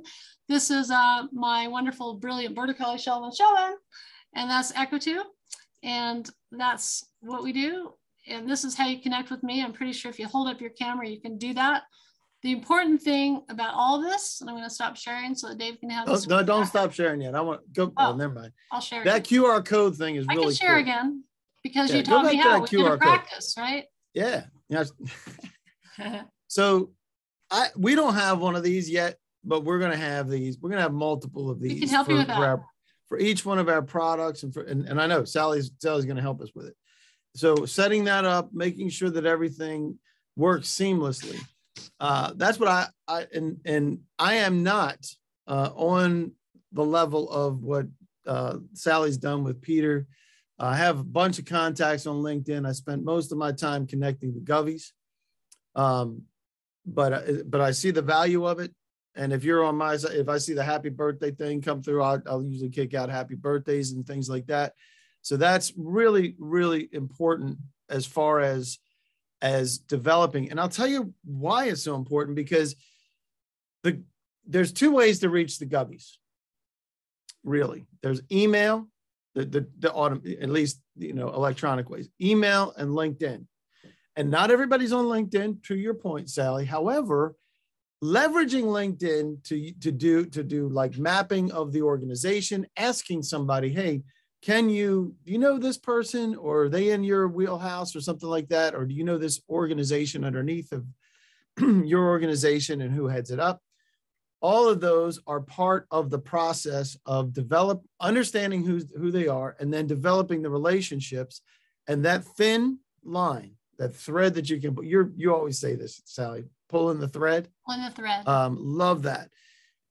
This is uh, my wonderful, brilliant border collie, Sheldon Sheldon, and that's Echo 2. And that's what we do. And this is how you connect with me. I'm pretty sure if you hold up your camera, you can do that. The important thing about all this, and I'm going to stop sharing so that Dave can have this. No, don't stop sharing yet. I want go. Oh, oh, never mind. I'll share. That again. QR code thing is really. I can share cool. again because yeah, you taught me how. Going to practice, right? Yeah. Yeah. so, I we don't have one of these yet, but we're going to have these. We're going to have multiple of these. We can help for, you with that. Our, for each one of our products and for and, and I know Sally's Sally's going to help us with it. So setting that up, making sure that everything works seamlessly. Uh, that's what I, I and and I am not uh, on the level of what uh, Sally's done with Peter. I have a bunch of contacts on LinkedIn. I spent most of my time connecting the Govies, um, but uh, but I see the value of it. And if you're on my side, if I see the happy birthday thing come through, I'll, I'll usually kick out happy birthdays and things like that. So that's really, really important as far as as developing. And I'll tell you why it's so important because the there's two ways to reach the gubbies. Really, there's email, the the, the autumn, at least you know electronic ways, email and LinkedIn. And not everybody's on LinkedIn. To your point, Sally. However, leveraging linkedin to to do to do like mapping of the organization asking somebody hey can you do you know this person? Or are they in your wheelhouse or something like that? Or do you know this organization underneath of your organization and who heads it up? All of those are part of the process of develop understanding who, who they are and then developing the relationships. And that thin line that thread that you can put you you always say this sally pulling the thread. Pulling the thread. Um, love that.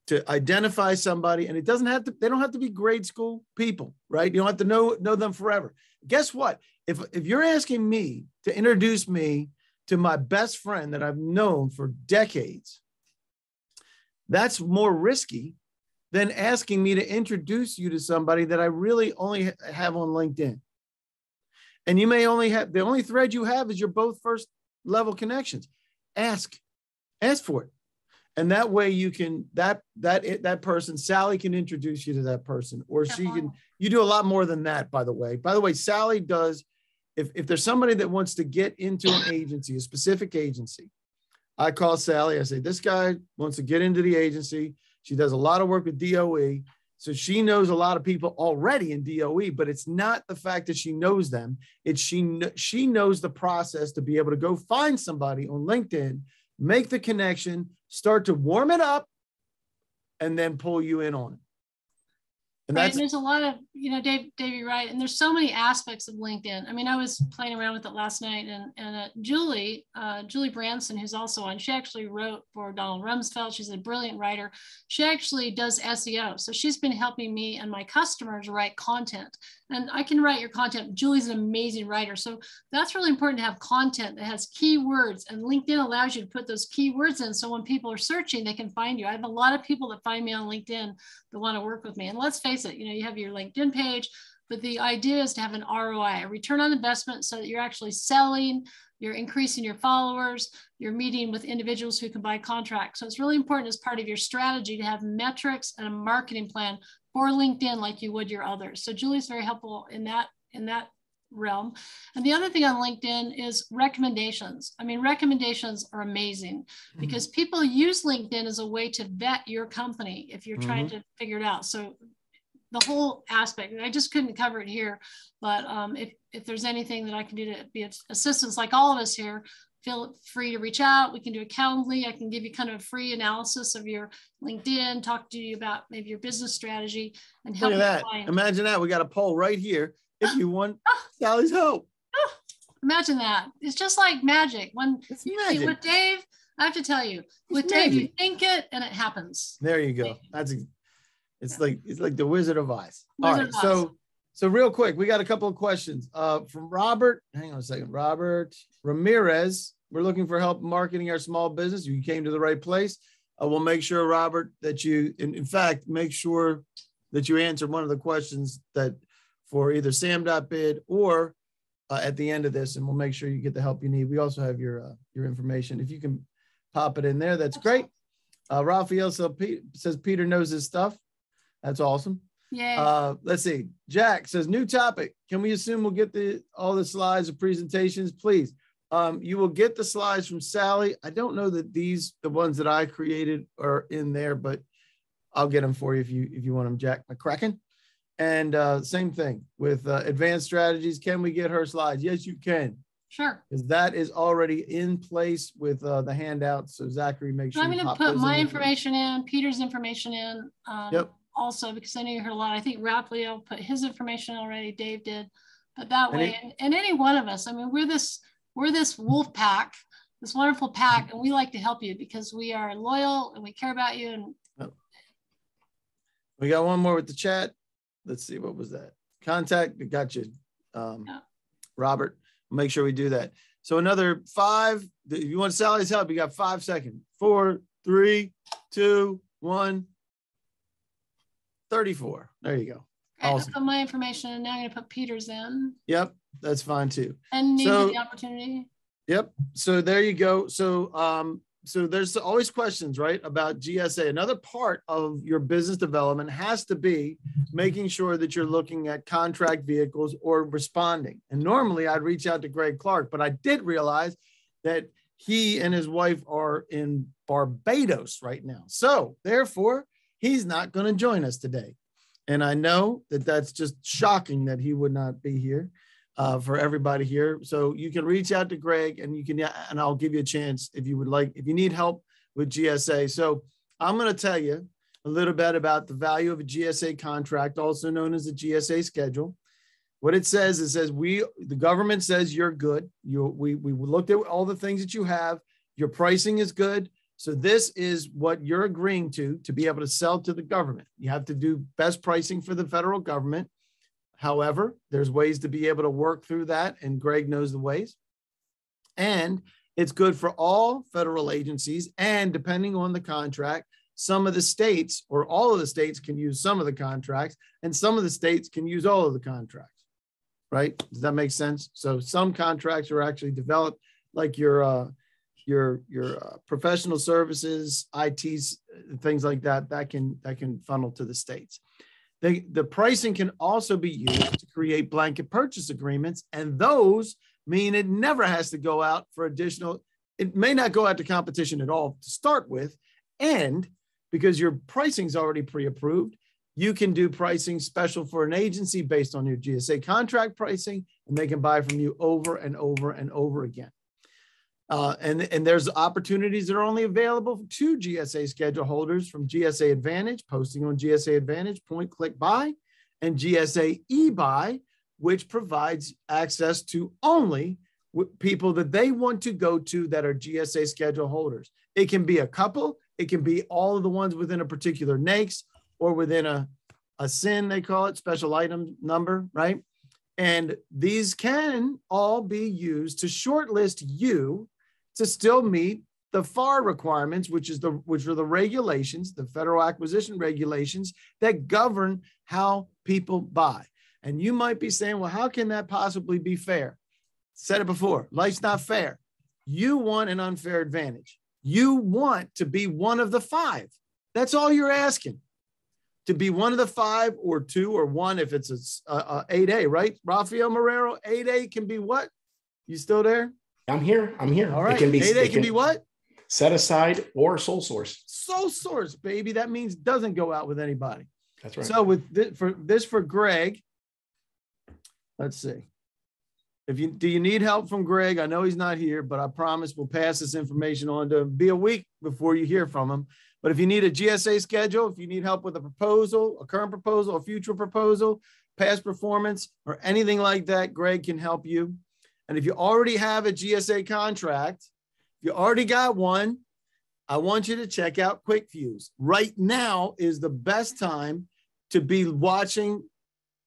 To identify somebody, and it doesn't have to, they don't have to be grade school people, right? You don't have to know know them forever. Guess what? If if you're asking me to introduce me to my best friend that I've known for decades, that's more risky than asking me to introduce you to somebody that I really only have on LinkedIn. And you may only have the only thread you have is your both first level connections. Ask, ask for it. And that way you can that that that person sally can introduce you to that person or she can you do a lot more than that by the way. By the way sally does if, if there's somebody that wants to get into an agency a specific agency i call sally i say this guy wants to get into the agency. She does a lot of work with doe so she knows a lot of people already in doe but it's not the fact that she knows them. It's she she knows the process to be able to go find somebody on linkedin make the connection, start to warm it up, and then pull you in on it. And right, there's a lot of, you know, Dave, Davey, right. And there's so many aspects of LinkedIn. I mean, I was playing around with it last night and, and uh, Julie, uh, Julie Branson, who's also on, she actually wrote for Donald Rumsfeld. She's a brilliant writer. She actually does SEO. So she's been helping me and my customers write content and I can write your content. Julie's an amazing writer. So that's really important to have content that has keywords and LinkedIn allows you to put those keywords in. So when people are searching, they can find you. I have a lot of people that find me on LinkedIn that want to work with me. And let's face it, you know, you have your LinkedIn page, but the idea is to have an ROI, a return on investment so that you're actually selling, you're increasing your followers, you're meeting with individuals who can buy contracts. So it's really important as part of your strategy to have metrics and a marketing plan for LinkedIn like you would your others. So Julie's very helpful in that in that realm. And the other thing on LinkedIn is recommendations. I mean, recommendations are amazing mm-hmm. because people use LinkedIn as a way to vet your company if you're mm-hmm. trying to figure it out. So the whole aspect, I just couldn't cover it here, but um, if, if there's anything that I can do to be of assistance, like all of us here, feel free to reach out. We can do a Calendly. I can give you kind of a free analysis of your LinkedIn, talk to you about maybe your business strategy and help Look at that. Find. Imagine that. We got a poll right here. If you want ah. Sally's help. Ah. Imagine that. It's just like magic. When it's you magic. with Dave, I have to tell you, with it's Dave, you think it and it happens. There you go. That's it's like it's like the Wizard of Oz. Wizard All right. So so real quick, we got a couple of questions uh, from Robert. Hang on a second, Robert Ramirez. We're looking for help marketing our small business. You came to the right place. Uh, we'll make sure, Robert, that you, in, in fact, make sure that you answer one of the questions that for either sam.bid or uh, at the end of this, and we'll make sure you get the help you need. We also have your uh, your information. If you can pop it in there, that's great. Uh, Rafael says Peter knows his stuff. That's awesome. Yeah. Uh, let's see. Jack says new topic. Can we assume we'll get the all the slides of presentations, please? Um, you will get the slides from Sally. I don't know that these, the ones that I created, are in there, but I'll get them for you if you if you want them, Jack McCracken. And uh, same thing with uh, advanced strategies. Can we get her slides? Yes, you can. Sure. Because that is already in place with uh, the handouts. So Zachary, make sure. I'm going to put my in information in, Peter's information in. Um, yep. Also, because I know you heard a lot. I think Rafael put his information already. Dave did, but that and way, it, and, and any one of us. I mean, we're this we're this wolf pack, this wonderful pack, and we like to help you because we are loyal and we care about you. And oh. we got one more with the chat. Let's see, what was that? Contact, got you, um, yeah. Robert. Make sure we do that. So another five. If you want Sally's help, you got five seconds. Four, three, two, one. 34. There you go. Okay, awesome. I put my information and now I'm going to put Peter's in. Yep, that's fine too. And so, the opportunity. Yep. So there you go. So um, so there's always questions, right, about GSA. Another part of your business development has to be making sure that you're looking at contract vehicles or responding. And normally I'd reach out to Greg Clark, but I did realize that he and his wife are in Barbados right now. So therefore, he's not going to join us today. And I know that that's just shocking that he would not be here uh, for everybody here. So you can reach out to Greg and you can, and I'll give you a chance if you would like, if you need help with GSA. So I'm going to tell you a little bit about the value of a GSA contract, also known as a GSA schedule. What it says, it says we, the government says you're good. You, we, we looked at all the things that you have. Your pricing is good. So this is what you're agreeing to to be able to sell to the government. You have to do best pricing for the federal government. However, there's ways to be able to work through that, and Greg knows the ways. And it's good for all federal agencies. And depending on the contract, some of the states or all of the states can use some of the contracts, and some of the states can use all of the contracts. Right? Does that make sense? So some contracts are actually developed, like your uh, your your uh, professional services, ITs, things like that, that can that can funnel to the states. The, the pricing can also be used to create blanket purchase agreements, and those mean it never has to go out for additional. It may not go out to competition at all to start with, and because your pricing is already pre-approved, you can do pricing special for an agency based on your GSA contract pricing, and they can buy from you over and over and over again. Uh, and, and there's opportunities that are only available to GSA schedule holders from GSA Advantage, posting on GSA Advantage, point click buy, and GSA eBuy, which provides access to only people that they want to go to that are GSA schedule holders. It can be a couple, it can be all of the ones within a particular NAICS or within a, a SIN, they call it, special item number, right? And these can all be used to shortlist you to still meet the FAR requirements, which is the which are the regulations, the federal acquisition regulations that govern how people buy. And you might be saying, well, how can that possibly be fair? Said it before, life's not fair. You want an unfair advantage. You want to be one of the five. That's all you're asking. to be one of the five or two or one if it's a, a, a 8A, right? Rafael Marrero, 8A can be what? You still there? I'm here. I'm here. All right. It can be, 8A it can, can be what? set aside or sole source. Sole source, baby. That means doesn't go out with anybody. That's right. So with this, for this for Greg, let's see. If you do you need help from Greg? I know he's not here, but I promise we'll pass this information on to him. Be a week before you hear from him. But if you need a GSA schedule, if you need help with a proposal, a current proposal, a future proposal, past performance, or anything like that, Greg can help you. And if you already have a GSA contract, if you already got one, I want you to check out QuickFuse. Right now is the best time to be watching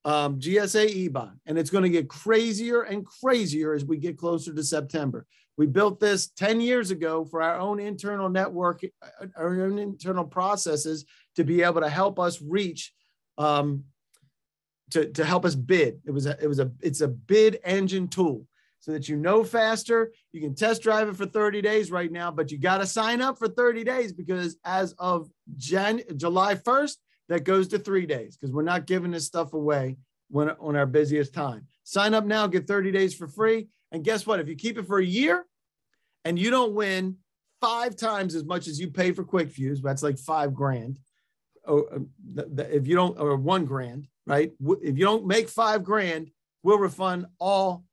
um, GSA eBuy, and it's going to get crazier and crazier as we get closer to September. We built this 10 years ago for our own internal network, uh, our own internal processes to be able to help us reach, um, to, to help us bid. It was a, it was a, it's a bid engine tool so that you know faster. You can test drive it for 30 days right now, but you got to sign up for 30 days because as of Jan- July 1st, that goes to three days because we're not giving this stuff away when on our busiest time. Sign up now, get 30 days for free. And guess what? If you keep it for a year and you don't win five times as much as you pay for quick QuickFuse, that's like five grand. Oh, uh, or if you don't, or one grand, right? If you don't make five grand, we'll refund all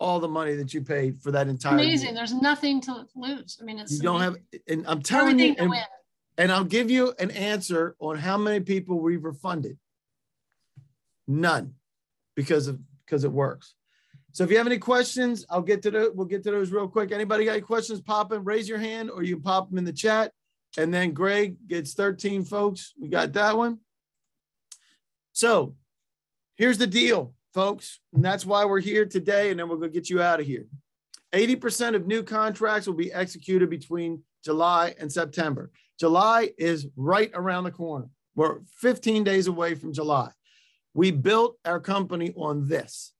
all the money that you paid for that entire Amazing. year. There's nothing to lose. I mean, it's You don't have, and I'm telling you, everything and, and I'll give you an answer on how many people we've refunded. None, because of because it works. So if you have any questions, I'll get to the we'll get to those real quick. Anybody got any questions? Pop them, raise your hand, or you can pop them in the chat. And then Greg gets 13 folks. We got that one. So here's the deal, folks. And that's why we're here today. And then we're going to get you out of here. 80% of new contracts will be executed between July and September. July is right around the corner. We're 15 days away from July. We built our company on this.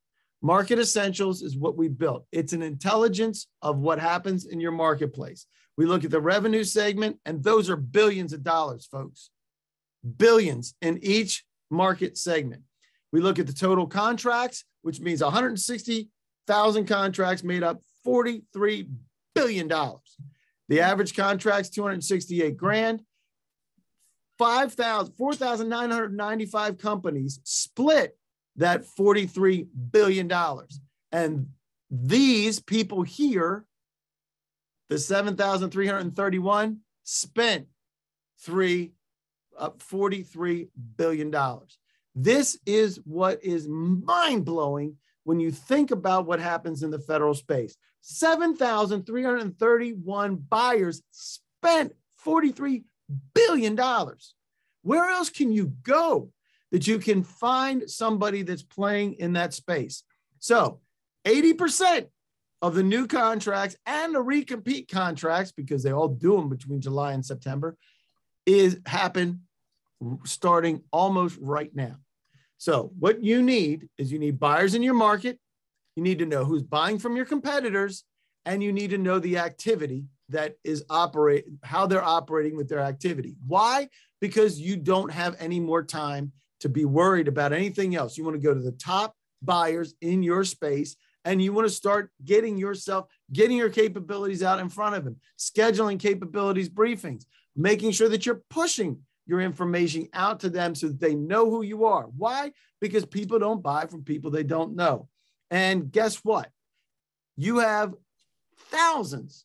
Market Essentials is what we built. It's an intelligence of what happens in your marketplace. We look at the revenue segment, and those are billions of dollars, folks. Billions in each market segment. We look at the total contracts, which means 160,000 contracts made up $43 billion. The average contract's 268 grand. 5,000, 4,995 companies split that $43 billion. And these people here, the 7,331, spent three, uh, $43 billion. This is what is mind blowing when you think about what happens in the federal space. 7,331 buyers spent $43 billion. Where else can you go that you can find somebody that's playing in that space? So 80% of the new contracts and the recompete contracts, because they all do them between July and September, is happen starting almost right now. So what you need is you need buyers in your market. You need to know who's buying from your competitors, and you need to know the activity that is operate how they're operating with their activity. Why? Because you don't have any more time to be worried about anything else. You want to go to the top buyers in your space and you want to start getting yourself getting your capabilities out in front of them, scheduling capabilities briefings, making sure that you're pushing your information out to them so that they know who you are. Why? Because people don't buy from people they don't know. And guess what? You have thousands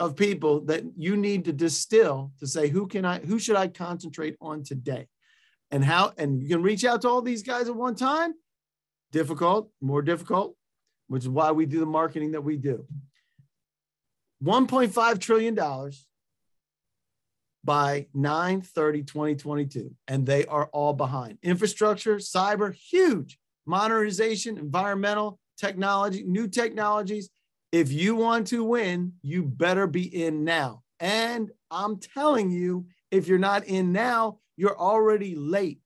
of people that you need to distill to say who can I who should I concentrate on today? And how and you can reach out to all these guys at one time? Difficult, more difficult, which is why we do the marketing that we do. 1.5 trillion dollars by 9 30 2022 and they are all behind. Infrastructure cyber huge. Modernization environmental technology new technologies. If you want to win you better be in now. And i'm telling you if you're not in now you're already late.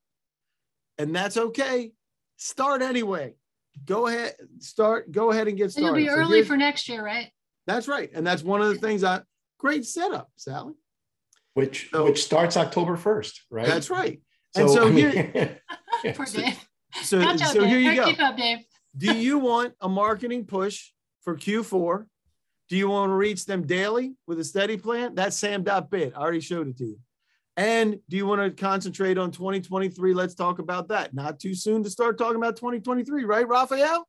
And that's okay. Start anyway. Go ahead start go ahead and get started It'll be early here's- for next year, right? that's right. And that's one of the things i great setup sally which So- which starts October 1st, right? That's right. And so I mean, here- Poor Dave. So, Catch so here you go. Keep up, Dave. Do you want a marketing push for Q4? Do you want to reach them daily with a steady plan? That's Sam.bid. I already showed it to you. And do you want to concentrate on 2023? Let's talk about that. Not too soon to start talking about 2023, right, Rafael?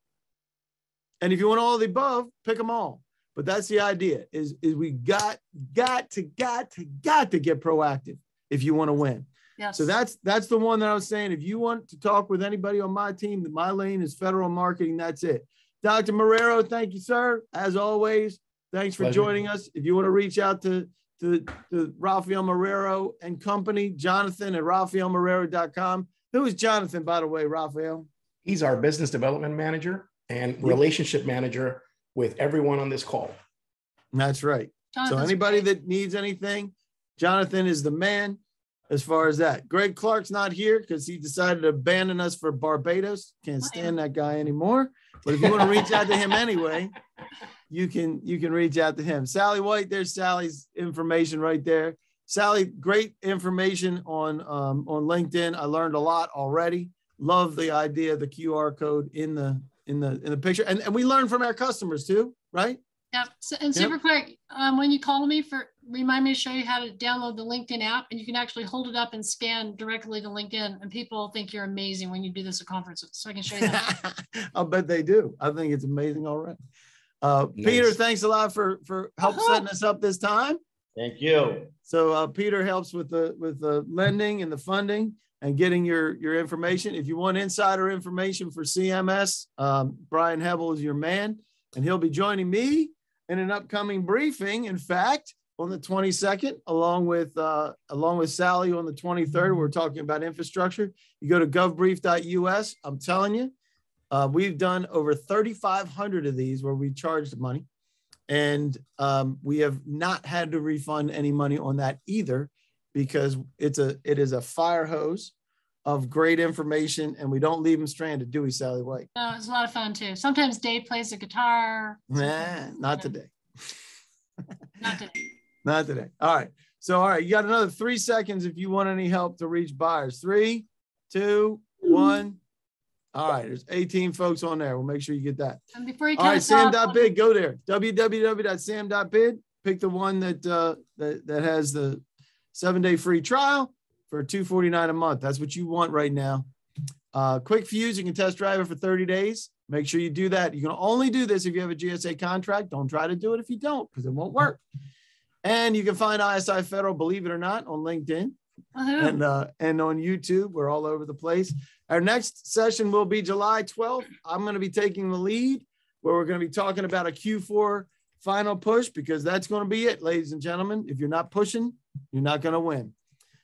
And if you want all the above, pick them all. But that's the idea is, is we got, got to, got to, got to get proactive if you want to win. Yes. So that's that's the one that I was saying. If you want to talk with anybody on my team, my lane is federal marketing. That's it. Dr. Marrero, thank you, sir. As always, thanks for Pleasure. joining us. If you want to reach out to to, to Rafael Marrero and company, Jonathan at RafaelMarrero.com. Who is Jonathan, by the way, Rafael? He's our business development manager and relationship manager with everyone on this call. That's right. So anybody great. that needs anything, Jonathan is the man as far as that. Greg Clark's not here because he decided to abandon us for Barbados. Can't stand that guy anymore. But if you want to reach out to him anyway, you can you can reach out to him. Sally White, there's Sally's information right there. Sally, great information on um, on LinkedIn. I learned a lot already. Love the idea of the QR code in the in the in the picture, and and we learn from our customers too, right? Yep. So, and Yep. super quick, um, when you call me for, remind me to show you how to download the LinkedIn app and you can actually hold it up and scan directly to LinkedIn. And people think you're amazing when you do this at conferences. So I can show you that. I'll bet they do. I think it's amazing already. Uh, Peter, thanks a lot for for help Uh-huh. setting us up this time. Thank you. So uh, Peter helps with the with the lending and the funding and getting your your information. If you want insider information for CMS, um, Brian Hebel is your man, and he'll be joining me in an upcoming briefing. In fact, on the 22nd, along with uh, along with Sally on the 23rd, we're talking about infrastructure. You go to govbrief.us. I'm telling you, uh, we've done over 3,500 of these where we charged money and um, we have not had to refund any money on that either because it's a it is a fire hose of great information and we don't leave them stranded do we sally white No, it's a lot of fun too. Sometimes Dave plays the guitar. nah, not today Not today. not today all right so all right you got another three seconds if you want any help to reach buyers three two one all right there's 18 folks on there we'll make sure you get that And before you All right, sam.bid, go there. www.sam.bid. Pick the one that uh that, that has the seven day free trial for 249 a month. That's what you want right now. Uh quick fuse, you can test drive it for 30 days. Make sure you do that. You can only do this if you have a GSA contract. Don't try to do it if you don't, because it won't work. And you can find ISI Federal, believe it or not, on LinkedIn woohoo. and uh, and on YouTube. We're all over the place. Our next session will be July 12th. I'm going to be taking the lead where we're going to be talking about a Q4 final push because that's going to be it, ladies and gentlemen. If you're not pushing, you're not going to win.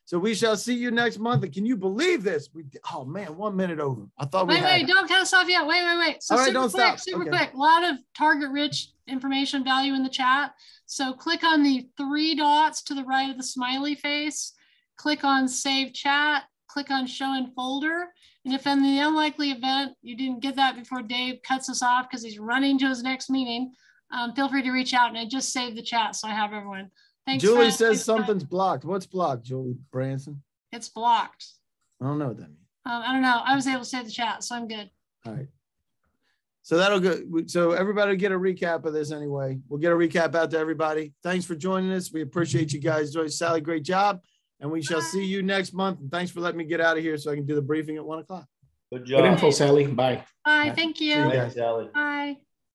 So we shall see you next month. And can you believe this? We oh man, one minute over. I thought we Wait, had wait, don't cut us off yet. Wait, wait, wait. So All right, super don't quick, stop. super Okay. quick. A lot of target rich information value in the chat. So click on the three dots to the right of the smiley face. Click on save chat. Click on show in folder. And if in the unlikely event you didn't get that before Dave cuts us off because he's running to his next meeting, um, feel free to reach out and I just saved the chat so I have everyone. Thanks. Julie friends. says Thanks, guys. something's blocked. What's blocked, Julie Branson? It's blocked. I don't know what that means. Um, I don't know. I was able to save the chat, so I'm good. All right. So that'll go. So everybody get a recap of this anyway. We'll get a recap out to everybody. Thanks for joining us. We appreciate you guys. Joyce, Sally, great job. And we shall Bye. see you next month. And thanks for letting me get out of here so I can do the briefing at one o'clock. Good job. Good info, job. Sally. Bye. Bye. Right. Thank you you. guys. Thanks, Sally. Bye.